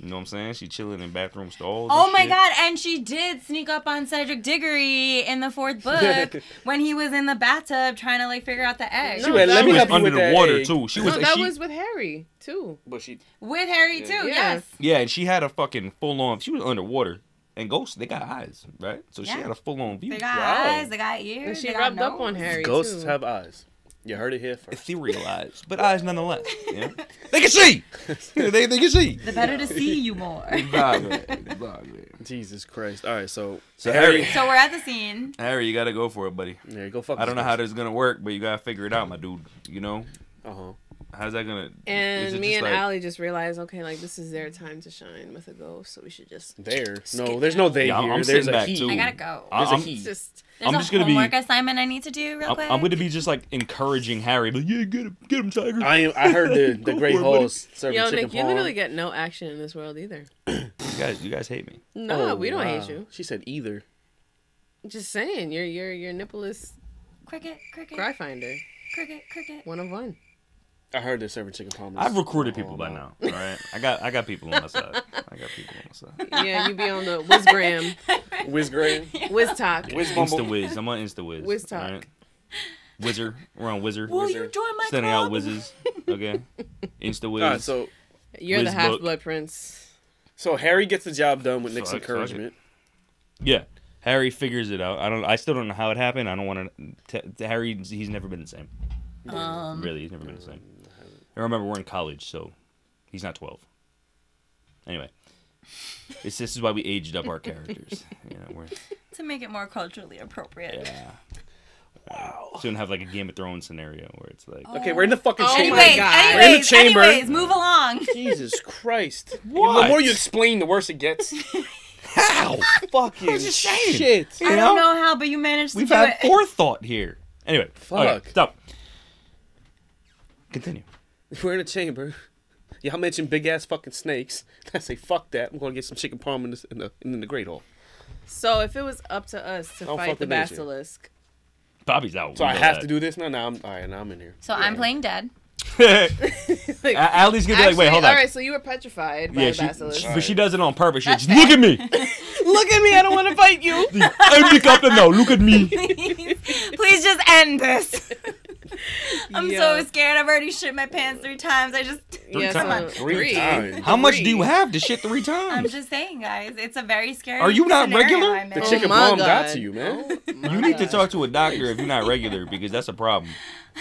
You know what I'm saying? She chilling in bathroom stalls. Oh my shit. god, and she did sneak up on Cedric Diggory in the fourth book when he was in the bathtub trying to like figure out the egg. She No, went, that let She me was help you under with the water egg." too. She No, was. that she, was with Harry too. But she. With Harry too, Yeah. yes. yeah, and she had a fucking full on. She was underwater. And ghosts, they got eyes, right? So she had a full on view. They got Wow. eyes, they got ears. And she they got rubbed up on Harry Ghosts too. have eyes. You heard it here first. Ethereal eyes, but eyes nonetheless. You know? they can see. they, they can see. The better to see you more. Exactly. Exactly. Jesus Christ. All right, so So Harry, so we're at the scene. Harry, you gotta go for it, buddy. yeah, go fuck. I don't know how this is gonna work, but you gotta figure it out, my dude. You know, Uh huh. How's that gonna? And me and like- Allie just realized, okay, like this is their time to shine with a ghost, so we should just. There. No, Skip there's no they Yeah, I'm- here. I'm there's sitting a back, he. too. I gotta go. There's a I'm, he. Just There's I'm a just gonna be- homework assignment I need to do real I'm, quick. I'm gonna be just like encouraging Harry, but yeah, get him, get him, Tiger. I am, I heard the the Great for it, buddy. Serving yo, chicken Nick, you literally get no action in this world either. You guys, you guys hate me. No, Oh, we don't wow. hate you. She said either. Just saying, your your your nipple is cricket, cricket, cry finder, cricket, cricket. one of one. I heard they're serving chicken parm. I've recruited people by now. All right, I got I got people on my side. I got people on my side. Yeah, you be on the Wizgram, Whiz Graham. Wiz Talk. Whiz Bumble. Insta Wiz. I'm on Insta Wiz. Wiz all talk. right? Wizard. We're on Wizard. Will Wizard. you join my Sending club? out whizzes. Okay. Insta Wiz. All right, so You're the half blood prince. so Harry gets the job done with Nick's Fuck, fuck it. encouragement. yeah. Harry figures it out. I don't. I still don't know how it happened. I don't want to. T- Harry, he's never been the same. Um, Really, he's never been the same. I remember we're in college, so he's not 12. Anyway, it's, this is why we aged up our characters. You know, we're to make it more culturally appropriate. yeah. Wow. Soon have like a Game of Thrones scenario where it's like, Okay, we're in the fucking Oh chamber. my Anyways, We're in the chamber. anyways, move along. Jesus Christ. What? The more you explain, the worse it gets. how? Fucking just saying. shit. I don't know how, but you managed to We've do had it. forethought here. Anyway, Fuck. okay, stop. Continue. We're in a chamber. Y'all mentioned big ass fucking snakes. I say fuck that. I'm gonna get some chicken parm in, this, in the in the Great Hall. So if it was up to us to Don't fight the with nature. basilisk, Bobby's out. So I have that. to do this now. Now I'm all right. Now I'm in here. So I'm playing dead. like, A- Allie's gonna be like, wait, hold on. All right, so you were petrified by yeah, the she, basilisk. she- but she does it on purpose. She That's just, look at me. Look at me, I don't want to fight you. I'm the captain now. Look at me. Please, please just end this. I'm Yeah. so scared. I've already shit my pants three times. I just Three yeah, times. so Three three. times. How much do you have to shit three times? I'm just saying, guys. It's a very scary. Are you not regular? The in. Oh chicken my palm got to you, man. Oh You need to talk to a doctor if you're not regular because that's a problem.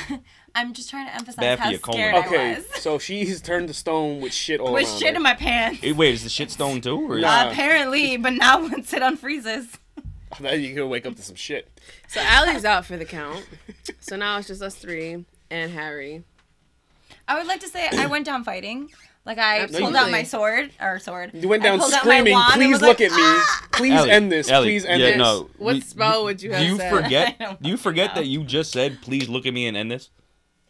I'm just trying to emphasize Bad how your colon. scared I Okay, was. so she's turned to stone with shit all With around shit her. in my pants. Eh, Wait, is the shit stone too? Or is- Nah. Uh, apparently, but not once it unfreezes. Then you can wake up to some shit. So Allie's out for the count. So now it's just us three and Harry. I would like to say I went down fighting. Like I Absolutely. pulled out my sword or sword. You went I down pulled out my screaming, wand please look like, at me. Ah! Please Ellie, end this. Ellie, please end yeah, this. no. What we- spell would you Do have you said? forget? I don't Do you forget that you just said, "Please look at me and end this"?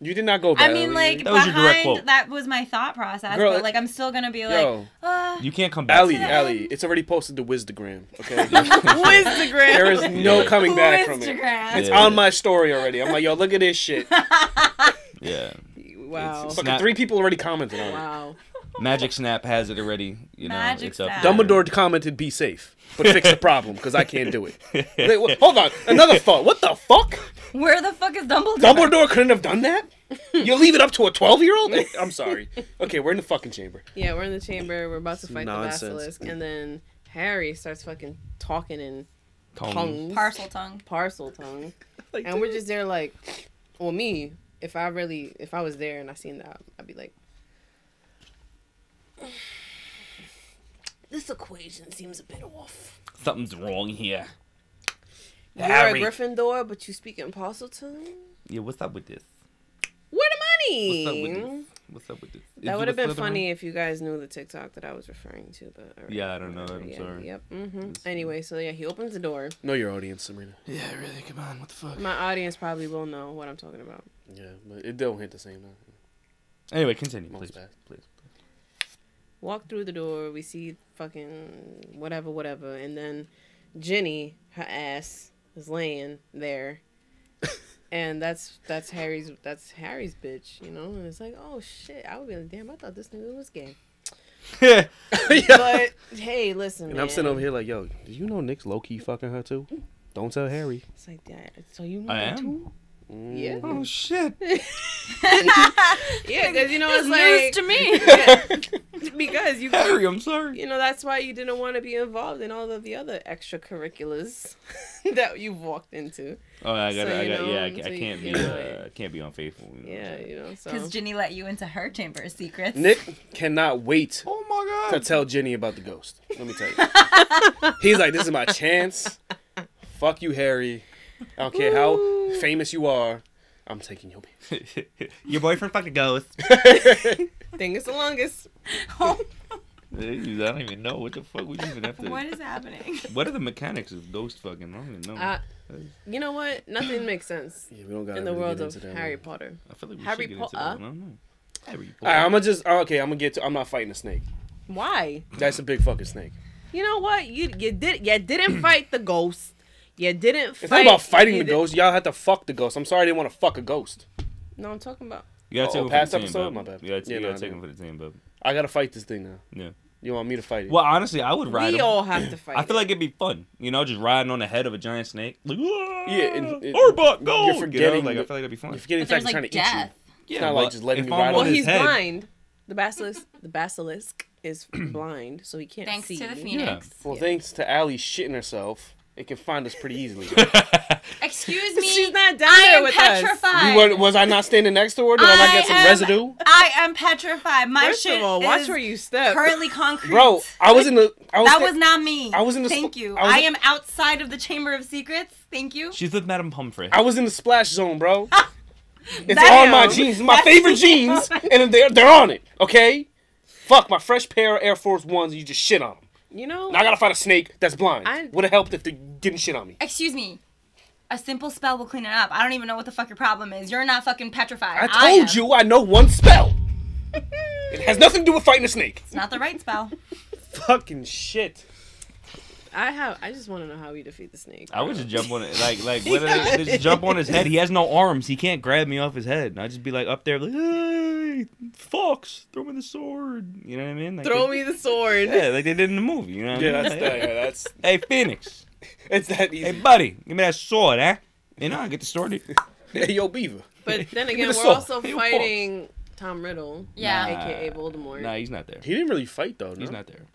You did not go I mean, like That was your direct behind quote. that was my thought process, Girl, but like I'm still gonna be like, Yo, uh, You can't come back. Ali, to. Ali, it's already posted to Wisdagram. Okay, Instagram. there is no Yeah. coming who back from it. Instagram? It's Yeah. on my story already. I'm like, yo, look at this shit. Yeah, Wow. It's- Fucking Snap. three people already commented on it. Wow. Magic Snap has it already. You know, Magic it's up. Snap. Dumbledore commented, "Be safe, but fix the problem because I can't do it." Wait, wha- hold on, another thought. What the fuck? Where the fuck is Dumbledore? Dumbledore couldn't have done that. You leave it up to a twelve-year-old? I'm sorry. Okay, we're in the fucking chamber. Yeah, we're in the chamber. We're about to fight Nonsense. the basilisk, and then Harry starts fucking talking in Tongue. tongues, Parseltongue. parcel tongue, Like, and we're just there like, well, me, if I really, if I was there and I seen that, I'd be like, this equation seems a bit off. Something's wrong here. You're Harry. a Gryffindor, but you speak in Parseltongue. Yeah, what's up with this? Where the money? What's up with this? What's up with this? That would have been Slytherin? funny if you guys knew the TikTok that I was referring to. But alright, Yeah, I don't know it, whatever, I'm yeah, sorry. Yep. Mm -hmm. Anyway, so yeah, he opens the door. know your audience, Sabrina. Yeah, really. Come on. What the fuck? My audience probably will know what I'm talking about. Yeah, but it don't hit the same. though. Anyway, continue, Most please. bad. Please. Walk through the door, we see fucking whatever, whatever, and then Ginny, her ass, is laying there. and that's that's Harry's that's Harry's bitch, you know? And it's like, oh shit, I would be like, damn, I thought this nigga was gay. yeah. But hey, listen, And I'm sitting over here like, yo, do you know Nick's low key fucking her too? Don't tell Harry. It's like that. So you know I am? too? Yeah. Oh shit. Yeah, because you know It's it's, news like to me. Yeah. because you Harry, I'm sorry. you know that's why you didn't want to be involved in all of the other extracurriculars that you've walked into. Oh, I got. So, I got. know, Yeah, I, so I can't be. you know, Uh, I can't be unfaithful. you know what I'm Yeah, saying? you know. So Because Ginny let you into her chamber of secrets. Nick cannot wait Oh my god. to tell Ginny about the ghost. Let me tell you. He's like, this is my chance. Fuck you, Harry. I don't care how famous you are. I'm taking your baby. Your boyfriend fucking ghost. thing is the longest. I don't even know what the fuck we even have to. What is happening? What are the mechanics of ghost fucking? I don't even know. Uh, you know what? Nothing makes sense Yeah, we don't got in the world of Harry Potter. I feel like we Harry should get into that. Potter? one. I don't know. Harry Potter. right, I'm gonna just okay. I'm gonna get to. I'm not fighting a snake. Why? That's a big fucking snake. You know what? You you did you didn't fight the ghost. You didn't fight. It's not about fighting you the did- ghost. Y'all had to fuck the ghost. I'm sorry, I didn't want to fuck a ghost. No, I'm talking about. You gotta Oh, take him past for the team, episode? bub. My bad. You gotta, Yeah, you no, gotta take him for the team, bub. I gotta fight this thing now. Yeah. You want me to fight it? Well, honestly, I would ride we him. all have to fight. I feel it. like it'd be fun, you know, just riding on the head of a giant snake. Like, Yeah, and- and Arbok, go! you're You forgetting know? Like, I the- feel like that'd be fun. You're forgetting But the fact there's he's like trying to eat you. It's not like but just letting if you I'm ride on Well, on his he's head- blind. The basilisk, the basilisk is blind, so he can't Thanks see. to the you. phoenix. Well, Yeah. thanks to Allie shitting herself, it can find us pretty easily. Excuse me. She's not down I there am with us. petrified. You were- was I not standing next to her? Did I, not get some am- residue? I am petrified. My First shit of all, watch where you step. currently concrete. Bro, I was in the. I was that sta- was not me. I was in the Thank sp- you. I I, am outside of the Chamber of Secrets. Thank you. She's with Madame Humphrey. I was in the splash zone, bro. It's Damn. on my jeans. My favorite jeans, and they're they're on it. Okay. Fuck my fresh pair of Air Force Ones. You just shit on them. You know, Now I gotta fight a snake that's blind. I- Would have helped if they didn't shit on me. Excuse me. A simple spell will clean it up. I don't even know what the fuck your problem is. You're not fucking petrified. I told am. you I know one spell. it has nothing to do with fighting a snake. It's not the right spell. Fucking shit. I have. I just want to know how we defeat the snake. I would just jump on it, like, like, what they- just jump on his head. He has no arms. He can't grab me off his head. And I'd just be like up there, like, hey, Fawkes, throw me the sword. You know what I mean? Like Throw they- me the sword. Yeah, like they did in the movie. You know what Yeah, I mean? that's Like, that. Yeah, that's Hey, Phoenix. it's that easy. Hey, buddy, give me that sword, eh? You know, I get the sword. Hey, yo, Beaver. But then again, we're sword. also Hey, fighting Tom Riddle. Yeah. AKA Voldemort. Nah, he's not there. He didn't really fight though. He's not there.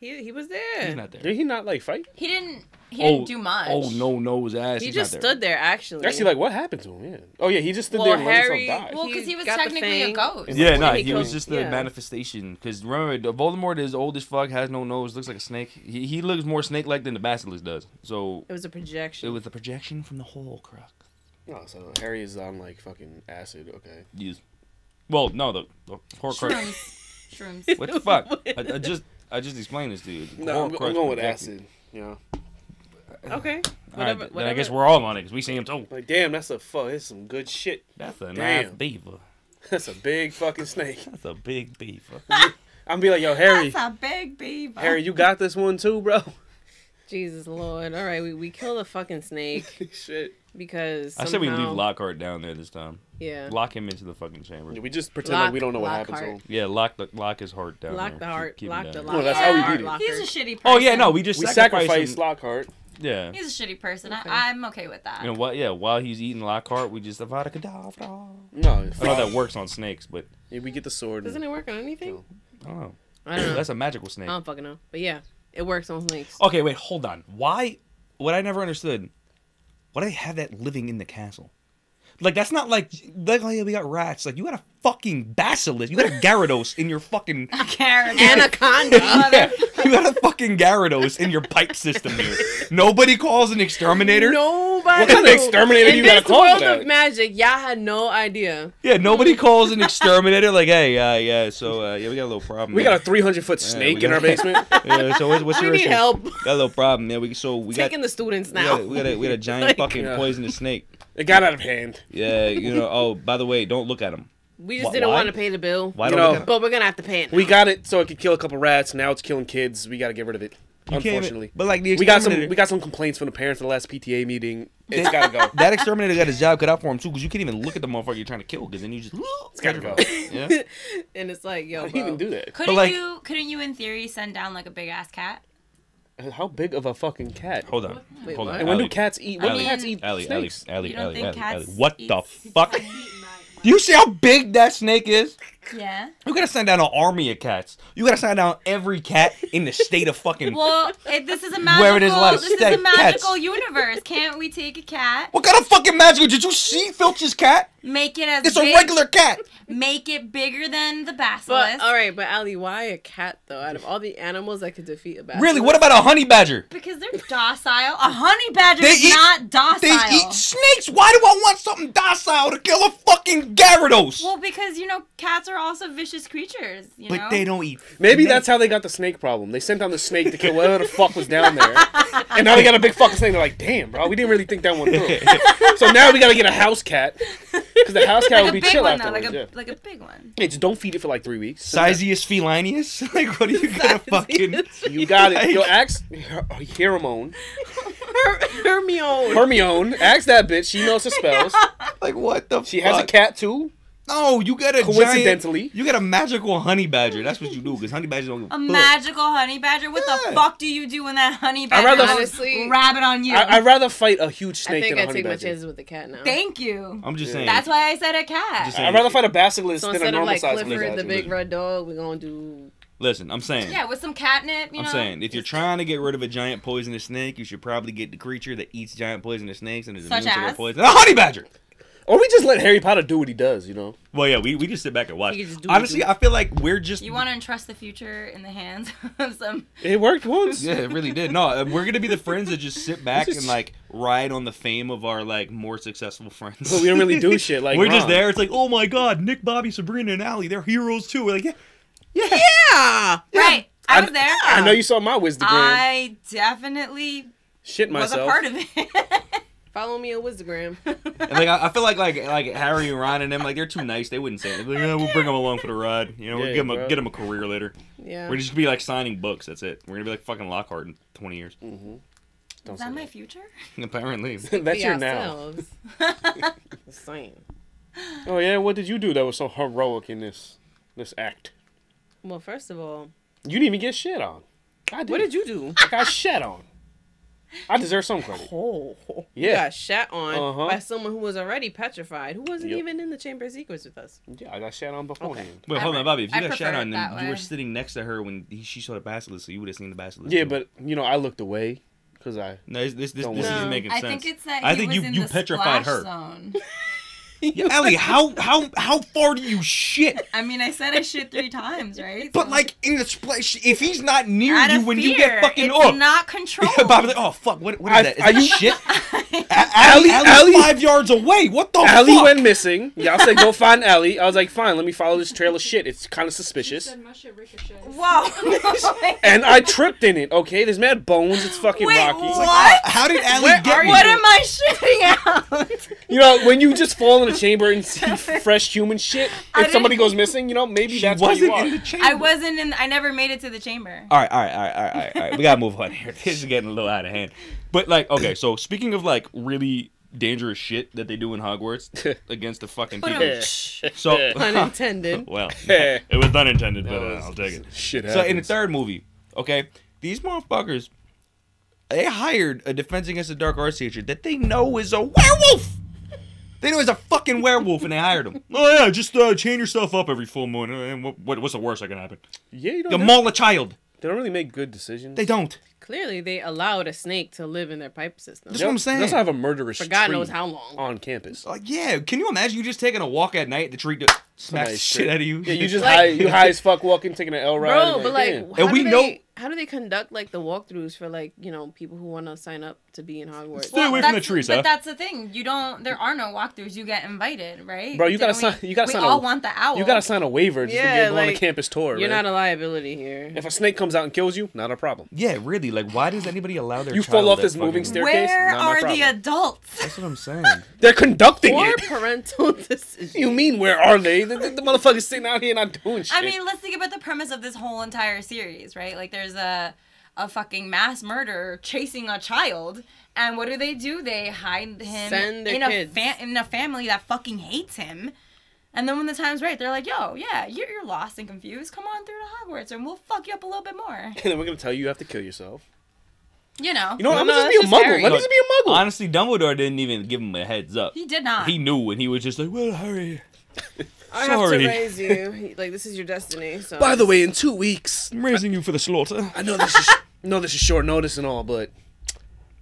He he was there. He's not there. Did he not like fight? He didn't. He Oh, didn't do much. Oh no, no, his ass. He he's just not there. stood there actually. Actually, like what happened to him? Yeah. Oh yeah, he just stood Well, there and let Harry- himself die. Well, because he was technically a ghost. Yeah, When no, he he was just the yeah. manifestation. Because remember, Voldemort is old as fuck, has no nose, looks like a snake. He, he looks more snake-like than the basilisk does. So It was a projection. it was a projection from the Horcrux. Oh, so Harry is on like fucking acid. Okay. Use. Well, no, the, the Horcrux. Shrooms. Shrooms. What the fuck? I, I just I just explained this to you. No, I'm, I'm going with projected. acid. Yeah. okay. All right, Whatever. then whatever. I guess we're all on it because we see him too. Like damn, that's a fuck. It's some good shit. That's a Damn. nice beaver. That's a big fucking snake. That's a big beaver. I'm be like, yo, Harry, That's a big beaver. Harry, you got this one too, bro. Jesus Lord. All right, we we kill the fucking snake shit. Because I said we leave Lockhart down there this time. Yeah. Lock him into the fucking chamber. We just pretend like we don't know what lock happened to him. Yeah, lock the lock his heart down Lock there. the heart. keep him lock the there. lock. No, that's how we heart beat it. He's a shitty person. Oh yeah, no, we just We sacrificed sacrificed. Lockhart. Yeah. He's a shitty person. Okay. I, I'm okay with that. You know what? Yeah, while he's eating Lockhart, we just Avada Kedavra. No, I know that works on snakes, but Yeah, we get the sword. Doesn't And, it work on anything? I don't know. I don't know. That's a magical snake. I don't fucking know. But yeah, it works on snakes. Okay, wait, hold on. Why? What I never understood. Why do they have that living in the castle? Like that's not like like oh yeah we got rats. Like you got a fucking basilisk. You got a Gyarados in your fucking Anaconda. yeah, you got a fucking Gyarados in your pipe system here. Nobody calls an exterminator. Nobody. What kind of exterminator In you gotta this call world for that? of magic, y'all had no idea. Yeah, nobody calls an exterminator. Like hey, uh, yeah, so uh, yeah, we got a little problem. we here. got a 300 foot snake we in our basement. Yeah, so what's, what's We your need issue? help Got a little problem. Yeah, we so we got taking the students now. got, we got a we got a giant Like- fucking Yeah. poisonous snake. It got out of hand. Yeah, you know. Oh, by the way, don't look at him. We just Wh- didn't why? want to pay the bill. Why don't know, look at him? But we're gonna have to pay it. We got it so it could kill a couple rats. Now it's killing kids. We got to get rid of it. You can't even- Unfortunately, but like the we got some exterminator- we got some complaints from the parents at the last PTA meeting. It's got to go. That exterminator got his job cut out for him too, because you can't even look at the motherfucker you're trying to kill, because then you just. It's got to go. Yeah. and it's like, yo, How do you even do that? Couldn't like- you? Couldn't you, in theory, send down like a big ass cat? Uh, how big of a fucking cat? Hold on. Wait, Hold on. And when do cats eat? When do cats eat Allie, Allie, snakes? Allie, You don't Allie, think Allie, cats Allie. What eat the fuck? Do you see how big that snake is? Yeah. You gotta send down an army of cats. You gotta send down every cat in the state of fucking. Well, it, this is a magical. Where there's a lot of this is stag a magical cats. universe. Can't we take a cat, What kind of fucking magical? Did you see Filch's cat? make it as It's a regular cat. make it bigger than the basilisk? But all right, but Ali, why a cat though? Out of all the animals that could defeat a basilisk, Really? What about a honey badger? Because they're docile. A honey badger They is eat- not docile. They eat snakes. Why do I want something docile to kill a fucking Gyarados? well, because you know cats are also vicious creatures. You but know. they don't eat. Maybe snakes. that's how they got the snake problem. They sent down the snake to kill whatever the fuck was down there, and now they got a big fucking snake. They're like, "Damn, bro, we didn't really think that one through." so now we gotta get a house cat because the house cat like would be big chill one though, afterwards. like a yeah. like a big one. Hey, just don't feed it for like three weeks. Sizeus felinius? like, what are you gonna fucking? You got it. Yo, Like- ask Her- Hermione. Her- Hermione. Hermione. Ask that bitch. She knows her spells. Like, what the? She has a cat too. No, you got a Coincidentally. Giant, you got a magical honey badger. That's what you do, because honey badgers don't. give A fuck. magical honey badger. What Yeah. the fuck do you do when that honey I'd badger rather- goes Honestly, rabbit on you? I, I'd rather fight a huge snake. I think than a I honey take my chances with the cat now. Thank you. I'm just Yeah. saying. That's why I said a cat. Saying. I'd rather fight a basilisk So than a instead of like size Clifford the big red dog, we're gonna do. Listen, I'm saying. yeah, with some catnip. You I'm know. saying, if you're trying to get rid of a giant poisonous snake, you should probably get the creature that eats giant poisonous snakes and is Such immune to their poison. A honey badger. Or we just let Harry Potter do what he does, you know? Well, yeah, we, we just sit back and watch. You can just do what you Honestly. I feel like we're just. You want to entrust the future in the hands of some. It worked once. Yeah, it really did. No, uh, we're gonna be the friends that just sit back Just- and like ride on the fame of our like more successful friends. But we don't really do shit like we're just there. It's like, oh my god, Nick, Bobby, Sabrina, and Allie, they're heroes too. We're like, yeah, yeah. Yeah. Right. I I- was there. I know you saw my Wisdom I definitely Shit myself. was a part of it. Follow me on Wisdogram. And like, I, I feel like like like Harry and Ron and them, like they're too nice. They wouldn't say it. Like, yeah, we'll bring them along for the ride. You know, we'll give them a, get them a career later. Yeah, we're just gonna be like signing books. That's it. We're gonna be like fucking Lockhart in 20 years. Mm-hmm. Don't Is say that my that. future? Apparently. That's Be your now. ourselves. Just. Oh yeah, what did you do that was so heroic in this this act? Well, first of all, You didn't even get shit on. I did. what did you do? I got shit on. I deserve some credit. Oh, you Yeah. got shat on Uh-huh. by someone who was already petrified, who wasn't Yep. even in the Chamber of Secrets with us. Yeah, I got shat on beforehand. Wait, I hold pre- on, Bobby. If you I got shot prefer on, then that you were sitting next to her when he, she saw the basilisk, so you would have seen the basilisk. Yeah, too. but you know, I looked away because I. no, this this, this, this worry. isn't No. making I sense. think it's that I think was you in you the petrified splash her. Zone. Yeah, Ellie, how how how far do you shit? I mean, I said I shit three times, right? But So- like in the splash, if he's not near out you of when you get fucking it's oh, not controlled. Bobby's like, oh fuck, what what is I- that? Is are that you- shit? Allie- Allie, Allie's Allie- five yards away. What the Allie fuck? went missing. Y'all said go find Allie. I was like, fine, let me follow this trail of shit. It's kind of suspicious. my. Whoa. And I tripped in it. Okay, there's mad bones. It's fucking Wait, rocky. what? How did Allie Where get are me? what am I shitting out? You know, when you just fall in a chamber and see fresh human shit, if somebody goes missing, you know, maybe She that's where wasn't you are. in the chamber. I wasn't in. I never made it to the chamber. All right, all right, all right, all right, all right, all right. We gotta move on here. This is getting a little out of hand. But like, okay, so speaking of like really dangerous shit that they do in Hogwarts against the fucking people. So Unintended. well, it was unintended, but uh, I'll take it. Shit So in the third movie, okay, these motherfuckers, they hired a Defense Against the Dark Arts teacher that they know is a werewolf. They know he's a fucking werewolf, and they hired him. Oh yeah, just uh, chain yourself up every full moon. And what, what, what's the worst that can happen? yeah, you know, You they, maul a child. they don't really make good decisions. They don't. Clearly, they allowed a snake to live in their pipe system. That's what I'm saying. They saying. also have a murderous For God tree knows how long. on campus. Like, yeah, can you imagine you just taking a walk at night, the tree to smash the Nice shit out of you? Yeah, you just Like- high, you high as fuck walking, taking an L ride. Bro, and but like, damn. how And we do know- they, how do they conduct like the walkthroughs for like you know people who want to sign up to be in Hogwarts? Stay away from the that's- trees, But huh? that's the thing. You don't. There are no walkthroughs. You get invited, right? Bro, you gotta we- sign- you gotta we sign a- all want the owl. you gotta sign a waiver just to Yeah, get go on a campus tour. You're right? not a liability here. If a snake comes out and kills you, not a problem. Yeah, really. Like, why does anybody allow their You child fall off this moving staircase? Where are the adults? That's what I'm saying. They're conducting Or it. parental decision. You mean where are they? The, the, the motherfuckers sitting out here not doing shit. I mean, let's think about the premise of this whole entire series, right? Like, there's a a fucking mass murderer chasing a child, and what do they do? They hide him Send in kids. a fa- in a family that fucking hates him. And then when the time's right, they're like, "Yo, yeah, you're, you're lost and confused. Come on through to Hogwarts, and we'll fuck you up a little bit more." and then we're gonna tell you you have to kill yourself. You know, You know what? No, I'm no, gonna that's just be a muggle. Harry. Let me just be a muggle. Honestly, Dumbledore didn't even give him a heads up. he did not. He knew, and he was just like, "Well, Harry, I Sorry. have to raise you. Like this is your destiny. So By the way, in two weeks, I'm raising you for the slaughter." I know this is know this is short notice and all, but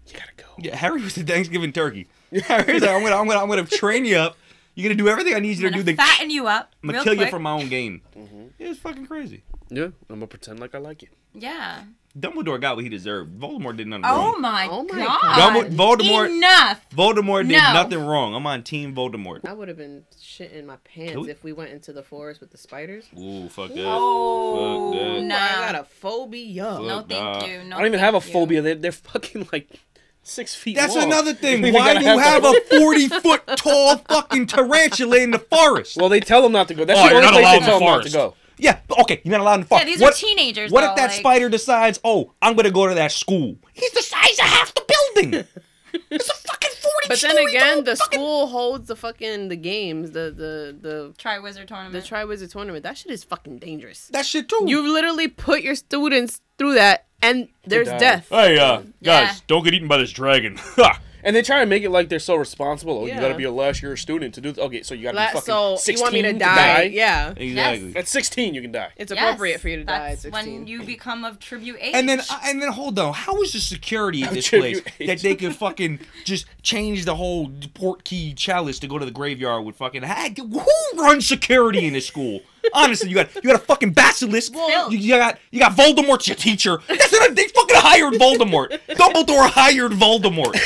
you gotta go. Yeah, Harry was the Thanksgiving turkey. Harry's like, "I'm gonna, I'm gonna, I'm gonna train you up. You're gonna do everything I need you I'm to do. gonna The, fatten you up. I'm gonna real kill you for my own gain." Mhm. It was fucking crazy. Yeah, I'm gonna pretend like I like it. Yeah. Dumbledore got what he deserved. Voldemort did nothing Oh wrong. my, Oh my god. God. Voldemort- Enough. Voldemort did No. nothing wrong. I'm on Team Voldemort. I would have been shitting my pants we- if we went into the forest with the spiders. Ooh, fuck that. Oh, Fuck that. nah. I got a phobia. Fuck No, thank Nah. you. No, I don't even have a phobia. They're, they're fucking like six feet That's long. another thing. Why do you have have a 40 foot tall fucking tarantula in the forest? Well, they tell them not to go. That's Oh, the only place they in the tell them not to go. Yeah, okay, you're not allowed in the Yeah, these what, are teenagers. what though, if that like- spider decides, oh, I'm going to go to that school? He's the size of half the building. it's a fucking 40 But then again, the fucking- school holds the fucking the games, the the the Triwizard tournament, the tournament? Triwizard tournament. That shit is fucking dangerous. That shit too. You literally put your students through that, and there's death. Hey, uh, Yeah. guys, don't get eaten by this dragon. And they try to make it like they're so responsible. Oh, you gotta be a last year student to do. Th- okay, so you gotta La- be fucking so 16 you want me to to die? Yeah, exactly. At 16, you can die. it's Yes, appropriate for you to die at that's 16. when you become of tribute age. And then, uh, and then, hold on. How is the security at this place age. that they could fucking just change the whole Portkey chalice to go to the graveyard with fucking? Hey, Who runs security in this school? Honestly, you got you got a fucking basilisk. Well- you, you got you got Voldemort's your teacher. That's not, they fucking hired Voldemort. Dumbledore hired Voldemort.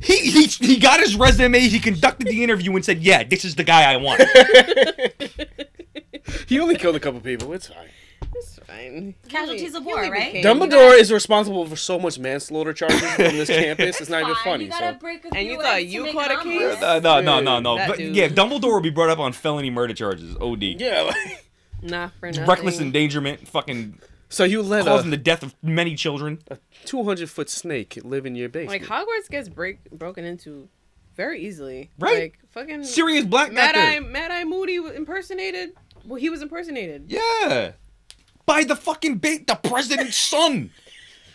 He, he he got his resume. He conducted the interview and said, "Yeah, this is the guy I want." He only killed a couple people. It's fine. It's fine. Casualties of war, right? became- Dumbledore is responsible for so much manslaughter charges on this campus. It's not even funny. You gotta So break a And you thought you caught a case? omelet. Uh, no, no, no, no. That But yeah, Dumbledore will be brought up on felony murder charges. OD. yeah. Like, Nah, for nothing. Reckless endangerment. Fucking so you let causing a the death of many children. A 200 foot snake live in your basement. Like Hogwarts gets break broken into very easily. Right. Like fucking Sirius Black got Mad Eye. Mad Eye Moody impersonated. Well, he was impersonated. Yeah. By the fucking bait, the president's son.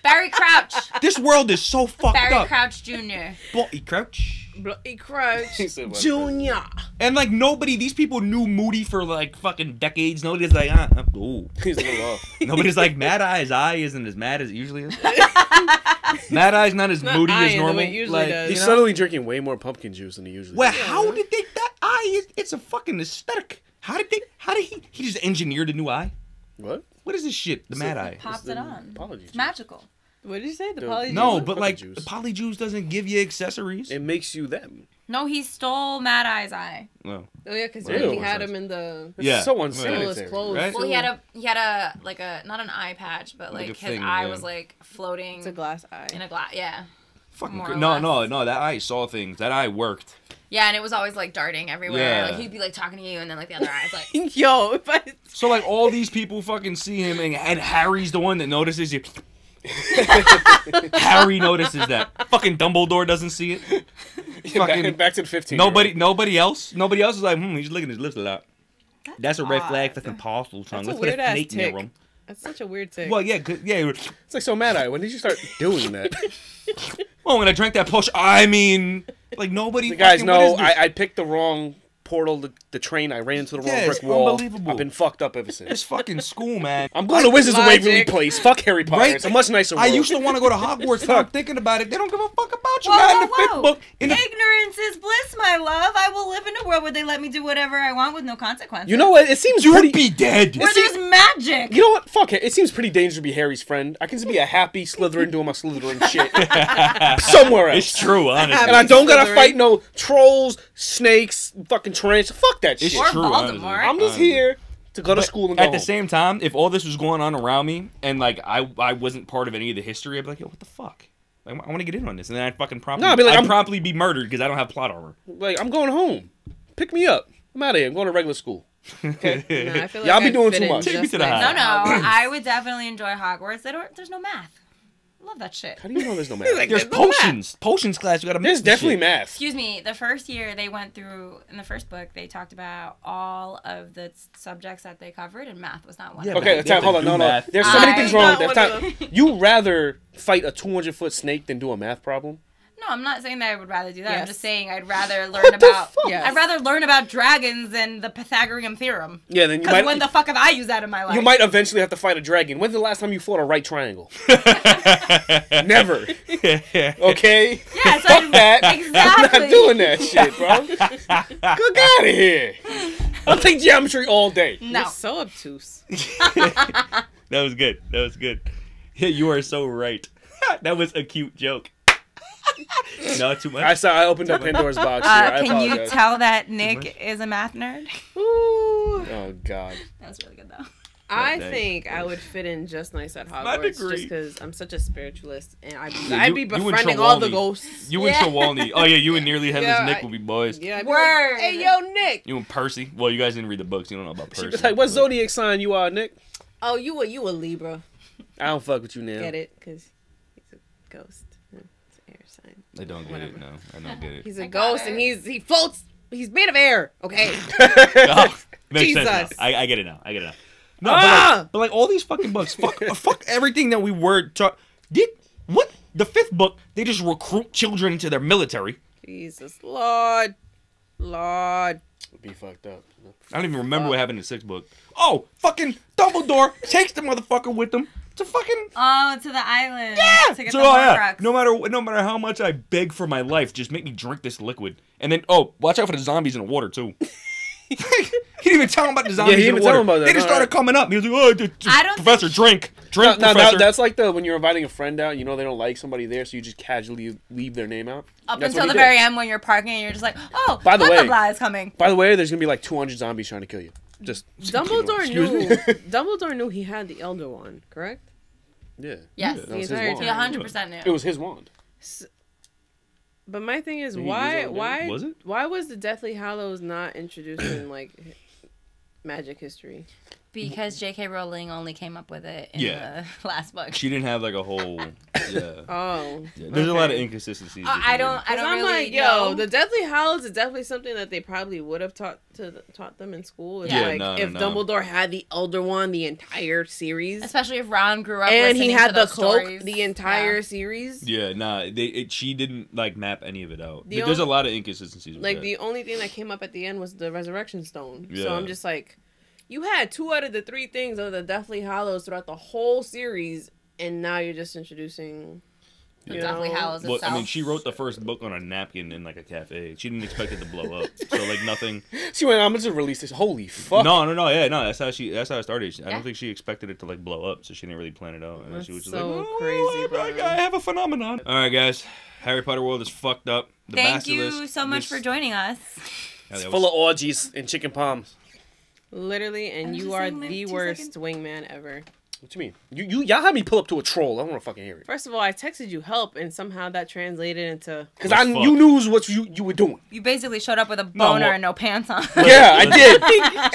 Barry Crouch. This world is so fucked Barry up. Crouch Jr. Bloody Crouch. Bloody Crouch He said what? Junior. And like nobody, these people knew Moody for like fucking decades. Nobody's like, ah, uh, ooh. He's a little off. Nobody's like, Mad Eye's eye isn't as mad as it usually is. Mad Eye's not as Not moody as normal. it usually like, does. you He's know? suddenly drinking way more pumpkin juice than he usually Well, does. how did they? That eye is. It's a fucking aesthetic. How did they? How did he? He just engineered a new eye. What? What is this shit? The Mad Eye. Pops it on. Apologies. It's magical. What did you say? The Dude. poly. No, but like juice. the polyjuice doesn't give you accessories. It makes you them. No, he stole Mad Eye's eye. no. Oh yeah, because Ew. he had him in the It's Yeah. so Right. unsanitary. clothes. Right? Well, he had a he had a like a not an eye patch, but Like like, his thing, eye yeah. was like floating It's a glass eye. in a glass. Yeah, Fucking More cra- or no, less. no, no. That eye saw things. That eye worked. yeah, and it was always like darting everywhere. Yeah. Like he'd be like talking to you, and then like the other eye's like. Yo, if I So like all these people fucking see him, and, and Harry's the one that notices you. Harry notices that. Fucking Dumbledore doesn't see it. Fucking back, back to the 15. nobody, nobody else, nobody else is like, hmm, he's licking his lips a lot. That's a red odd. flag for Parseltongue. That's Let's put a weird-ass snake near him. That's such a weird thing. Well, yeah, good, yeah. It's like so mad eye. When did you start doing that? Oh, when I drank that potion, I mean, like nobody. The guys fucking- what know? I, I picked the wrong portal, the, the train. I ran into the wrong Yeah, it's brick wall. unbelievable. I've been fucked up ever since. It's fucking school, man. I'm going to Wizards of Logic. Waverly Place. Fuck Harry Potter. Right? It's a much nicer world. I used to want to go to Hogwarts. Now I'm thinking about it. They don't give a fuck about you. Whoa, Not in whoa, the fifth whoa. book. In the Ignorance is bliss, my love. I will live in a world where they let me do whatever I want with no consequences. You know what? It seems you'd pretty. be dead. Where there's magic. You know what? Fuck it. It seems pretty dangerous to be Harry's friend. I can just be a happy Slytherin doing my Slytherin shit somewhere else. It's true, honestly. And I don't gotta Slytherin. fight no trolls, snakes, fucking tarantulas. Fuck that It's shit. Or true. Voldemort. I'm just here to go to school and go At the home. same time, if all this was going on around me and like I I wasn't part of any of the history, I'd be like, yo, what the fuck? Like, I want to get in on this, and then I'd fucking promptly, No, I'd be like, I'd I'm- promptly be murdered because I don't have plot armor. Like, I'm going home. Pick me up. I'm out of here. I'm going to regular school. Nah, I feel like Y'all be I'd doing too much. Take me to the like No, no. I would definitely enjoy Hogwarts. They don't. There's no math. Love that shit. How do you know there's no math? Like, There's There's no potions, potions class. You gotta there's mix the definitely shit. math. Excuse me. The first year they went through in the first book, they talked about all of the subjects that they covered, and math was not one. Yeah, of them. Okay, they time, have hold on. do No, no. math. There's so many I things wrong know with that. what You rather fight a 200 foot snake than do a math problem? No, I'm not saying that I would rather do that. I'm just saying I'd rather learn What the about. fuck? Yes. I'd rather learn about dragons than the Pythagorean theorem. Yeah, then you Because when the fuck have I used that in my life? you might eventually have to fight a dragon. When's the last time you fought a right triangle? Never. Okay. Yeah, so Fuck I'd- that. I'm not doing that shit, bro. Get out of here. I'll take geometry all day. No. You're so obtuse. that was good. That was good. Yeah, you are so right. that was a cute joke. No, too much. I saw. I opened up Pandora's box. Here. Uh, I can you tell that Nick is a math nerd? Ooh. Oh God. That was really good though. I dang. think I would fit in just nice at My Hogwarts just because I'm such a spiritualist and I'd, Yeah, I'd you- be befriending all the ghosts. you and Yeah. Trelawney. Oh yeah, you and nearly headless Yeah, Nick I- will be boys. Yeah, I'd be Word. Like, hey, yo, Nick. You and Percy. Well, you guys didn't read the books. You don't know about She Percy. was like, "What but- zodiac sign you are, Nick?" Oh, you a you a Libra. I don't fuck with you now. Get it? Because he's a ghost. It's an air sign. I don't get it. No, I don't get it. He's a I got ghost it. and he's he floats. He's made of air. Okay. oh, makes sense Jesus. now. I, I get it now. I get it now. No, Ah! but, like, but like all these fucking books, fuck, fuck everything that we were taught. Did what? The fifth book, they just recruit children into their military. Jesus, Lord, Lord. Be fucked up. I don't even remember what happened in the sixth book. Oh, fucking Dumbledore takes the motherfucker with him to fucking Oh, to the island. yeah. To get So, the oh, yeah. No matter no matter how much I beg for my life, just make me drink this liquid. And then oh, watch out for the zombies in the water too. he didn't even tell him about the zombies he in the didn't tell water. him about that, They just no, started no. coming up. He was like, "Oh, d- d- I don't professor, drink, drink, no, professor." that, that's like the when you're inviting a friend out, you know they don't like somebody there, so you just casually leave their name out. Up That's until the did. very end when you're parking and you're just like, oh, By the blah, way- blah, blah is coming. By the way, there's gonna be like 200 zombies trying to kill you. Just Dumbledore knew. Dumbledore knew he had the Elder Wand, correct? yeah. Yes. That The entire wand. He 100% knew. It was his wand. But my thing is, he why, use it on why. Was it? why was the Deathly Hallows not introduced in like magic history? Because J.K. Rowling only came up with it in Yeah. the last book. She didn't have like a whole Yeah. Oh. Yeah, There's a lot of inconsistencies. Uh, I don't. I don't I'm really like, yo, know. the Deathly Hallows is definitely something that they probably would have taught to taught them in school. It's Yeah, like no, no, if no. Dumbledore had the Elder Wand the entire series, Especially if Ron grew up and he had to the cloak stories. the entire Yeah. series. Yeah, nah, they it, she didn't like map any of it out. The There's a lot of inconsistencies. Like that. the only thing that came up at the end was the Resurrection Stone. So I'm just like, you had two out of the three things of the Deathly Hallows throughout the whole series, and now you're just introducing. The you Deathly know, Hallows Well, I mean, she wrote the first book on a napkin in like a cafe. She didn't expect it to blow up. So like nothing. She went, I'm gonna release this. Holy fuck. No, no, no. Yeah, no. That's how she. That's how it started. I Yeah. don't think she expected it to like blow up, so she didn't really plan it out. And then she was That's just so like, oh, crazy, I, bro. I have a phenomenon. All right, guys. Harry Potter world is fucked up. The Thank you so much this- for joining us. Yeah, It's that full of orgies and chicken palms. Literally, and I'm you are saying, the worst seconds. wingman ever. What you mean? You, you, y'all had me pull up to a troll. I don't want to fucking hear it. First of all, I texted you help, and somehow that translated into Because I, fuck. you knew what you, you were doing. You basically showed up with a No, boner well- and no pants on. Yeah, I did.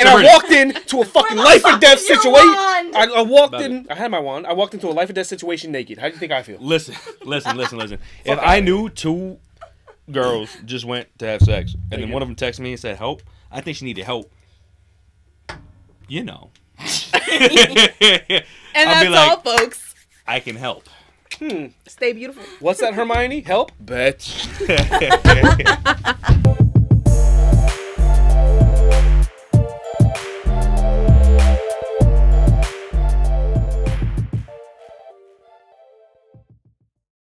And I walked in to a fucking life or death situation. I, I walked Love in. I had my wand. I walked into a life or death situation naked. How do you think I feel? Listen, listen, listen, listen. if I knew two girls just went to have sex, and you then go. one of them texted me and said help, I think she needed help. You know. And I'll be that's all, folks. I can help. Hmm. Stay beautiful. What's that, Hermione? Help? Bet.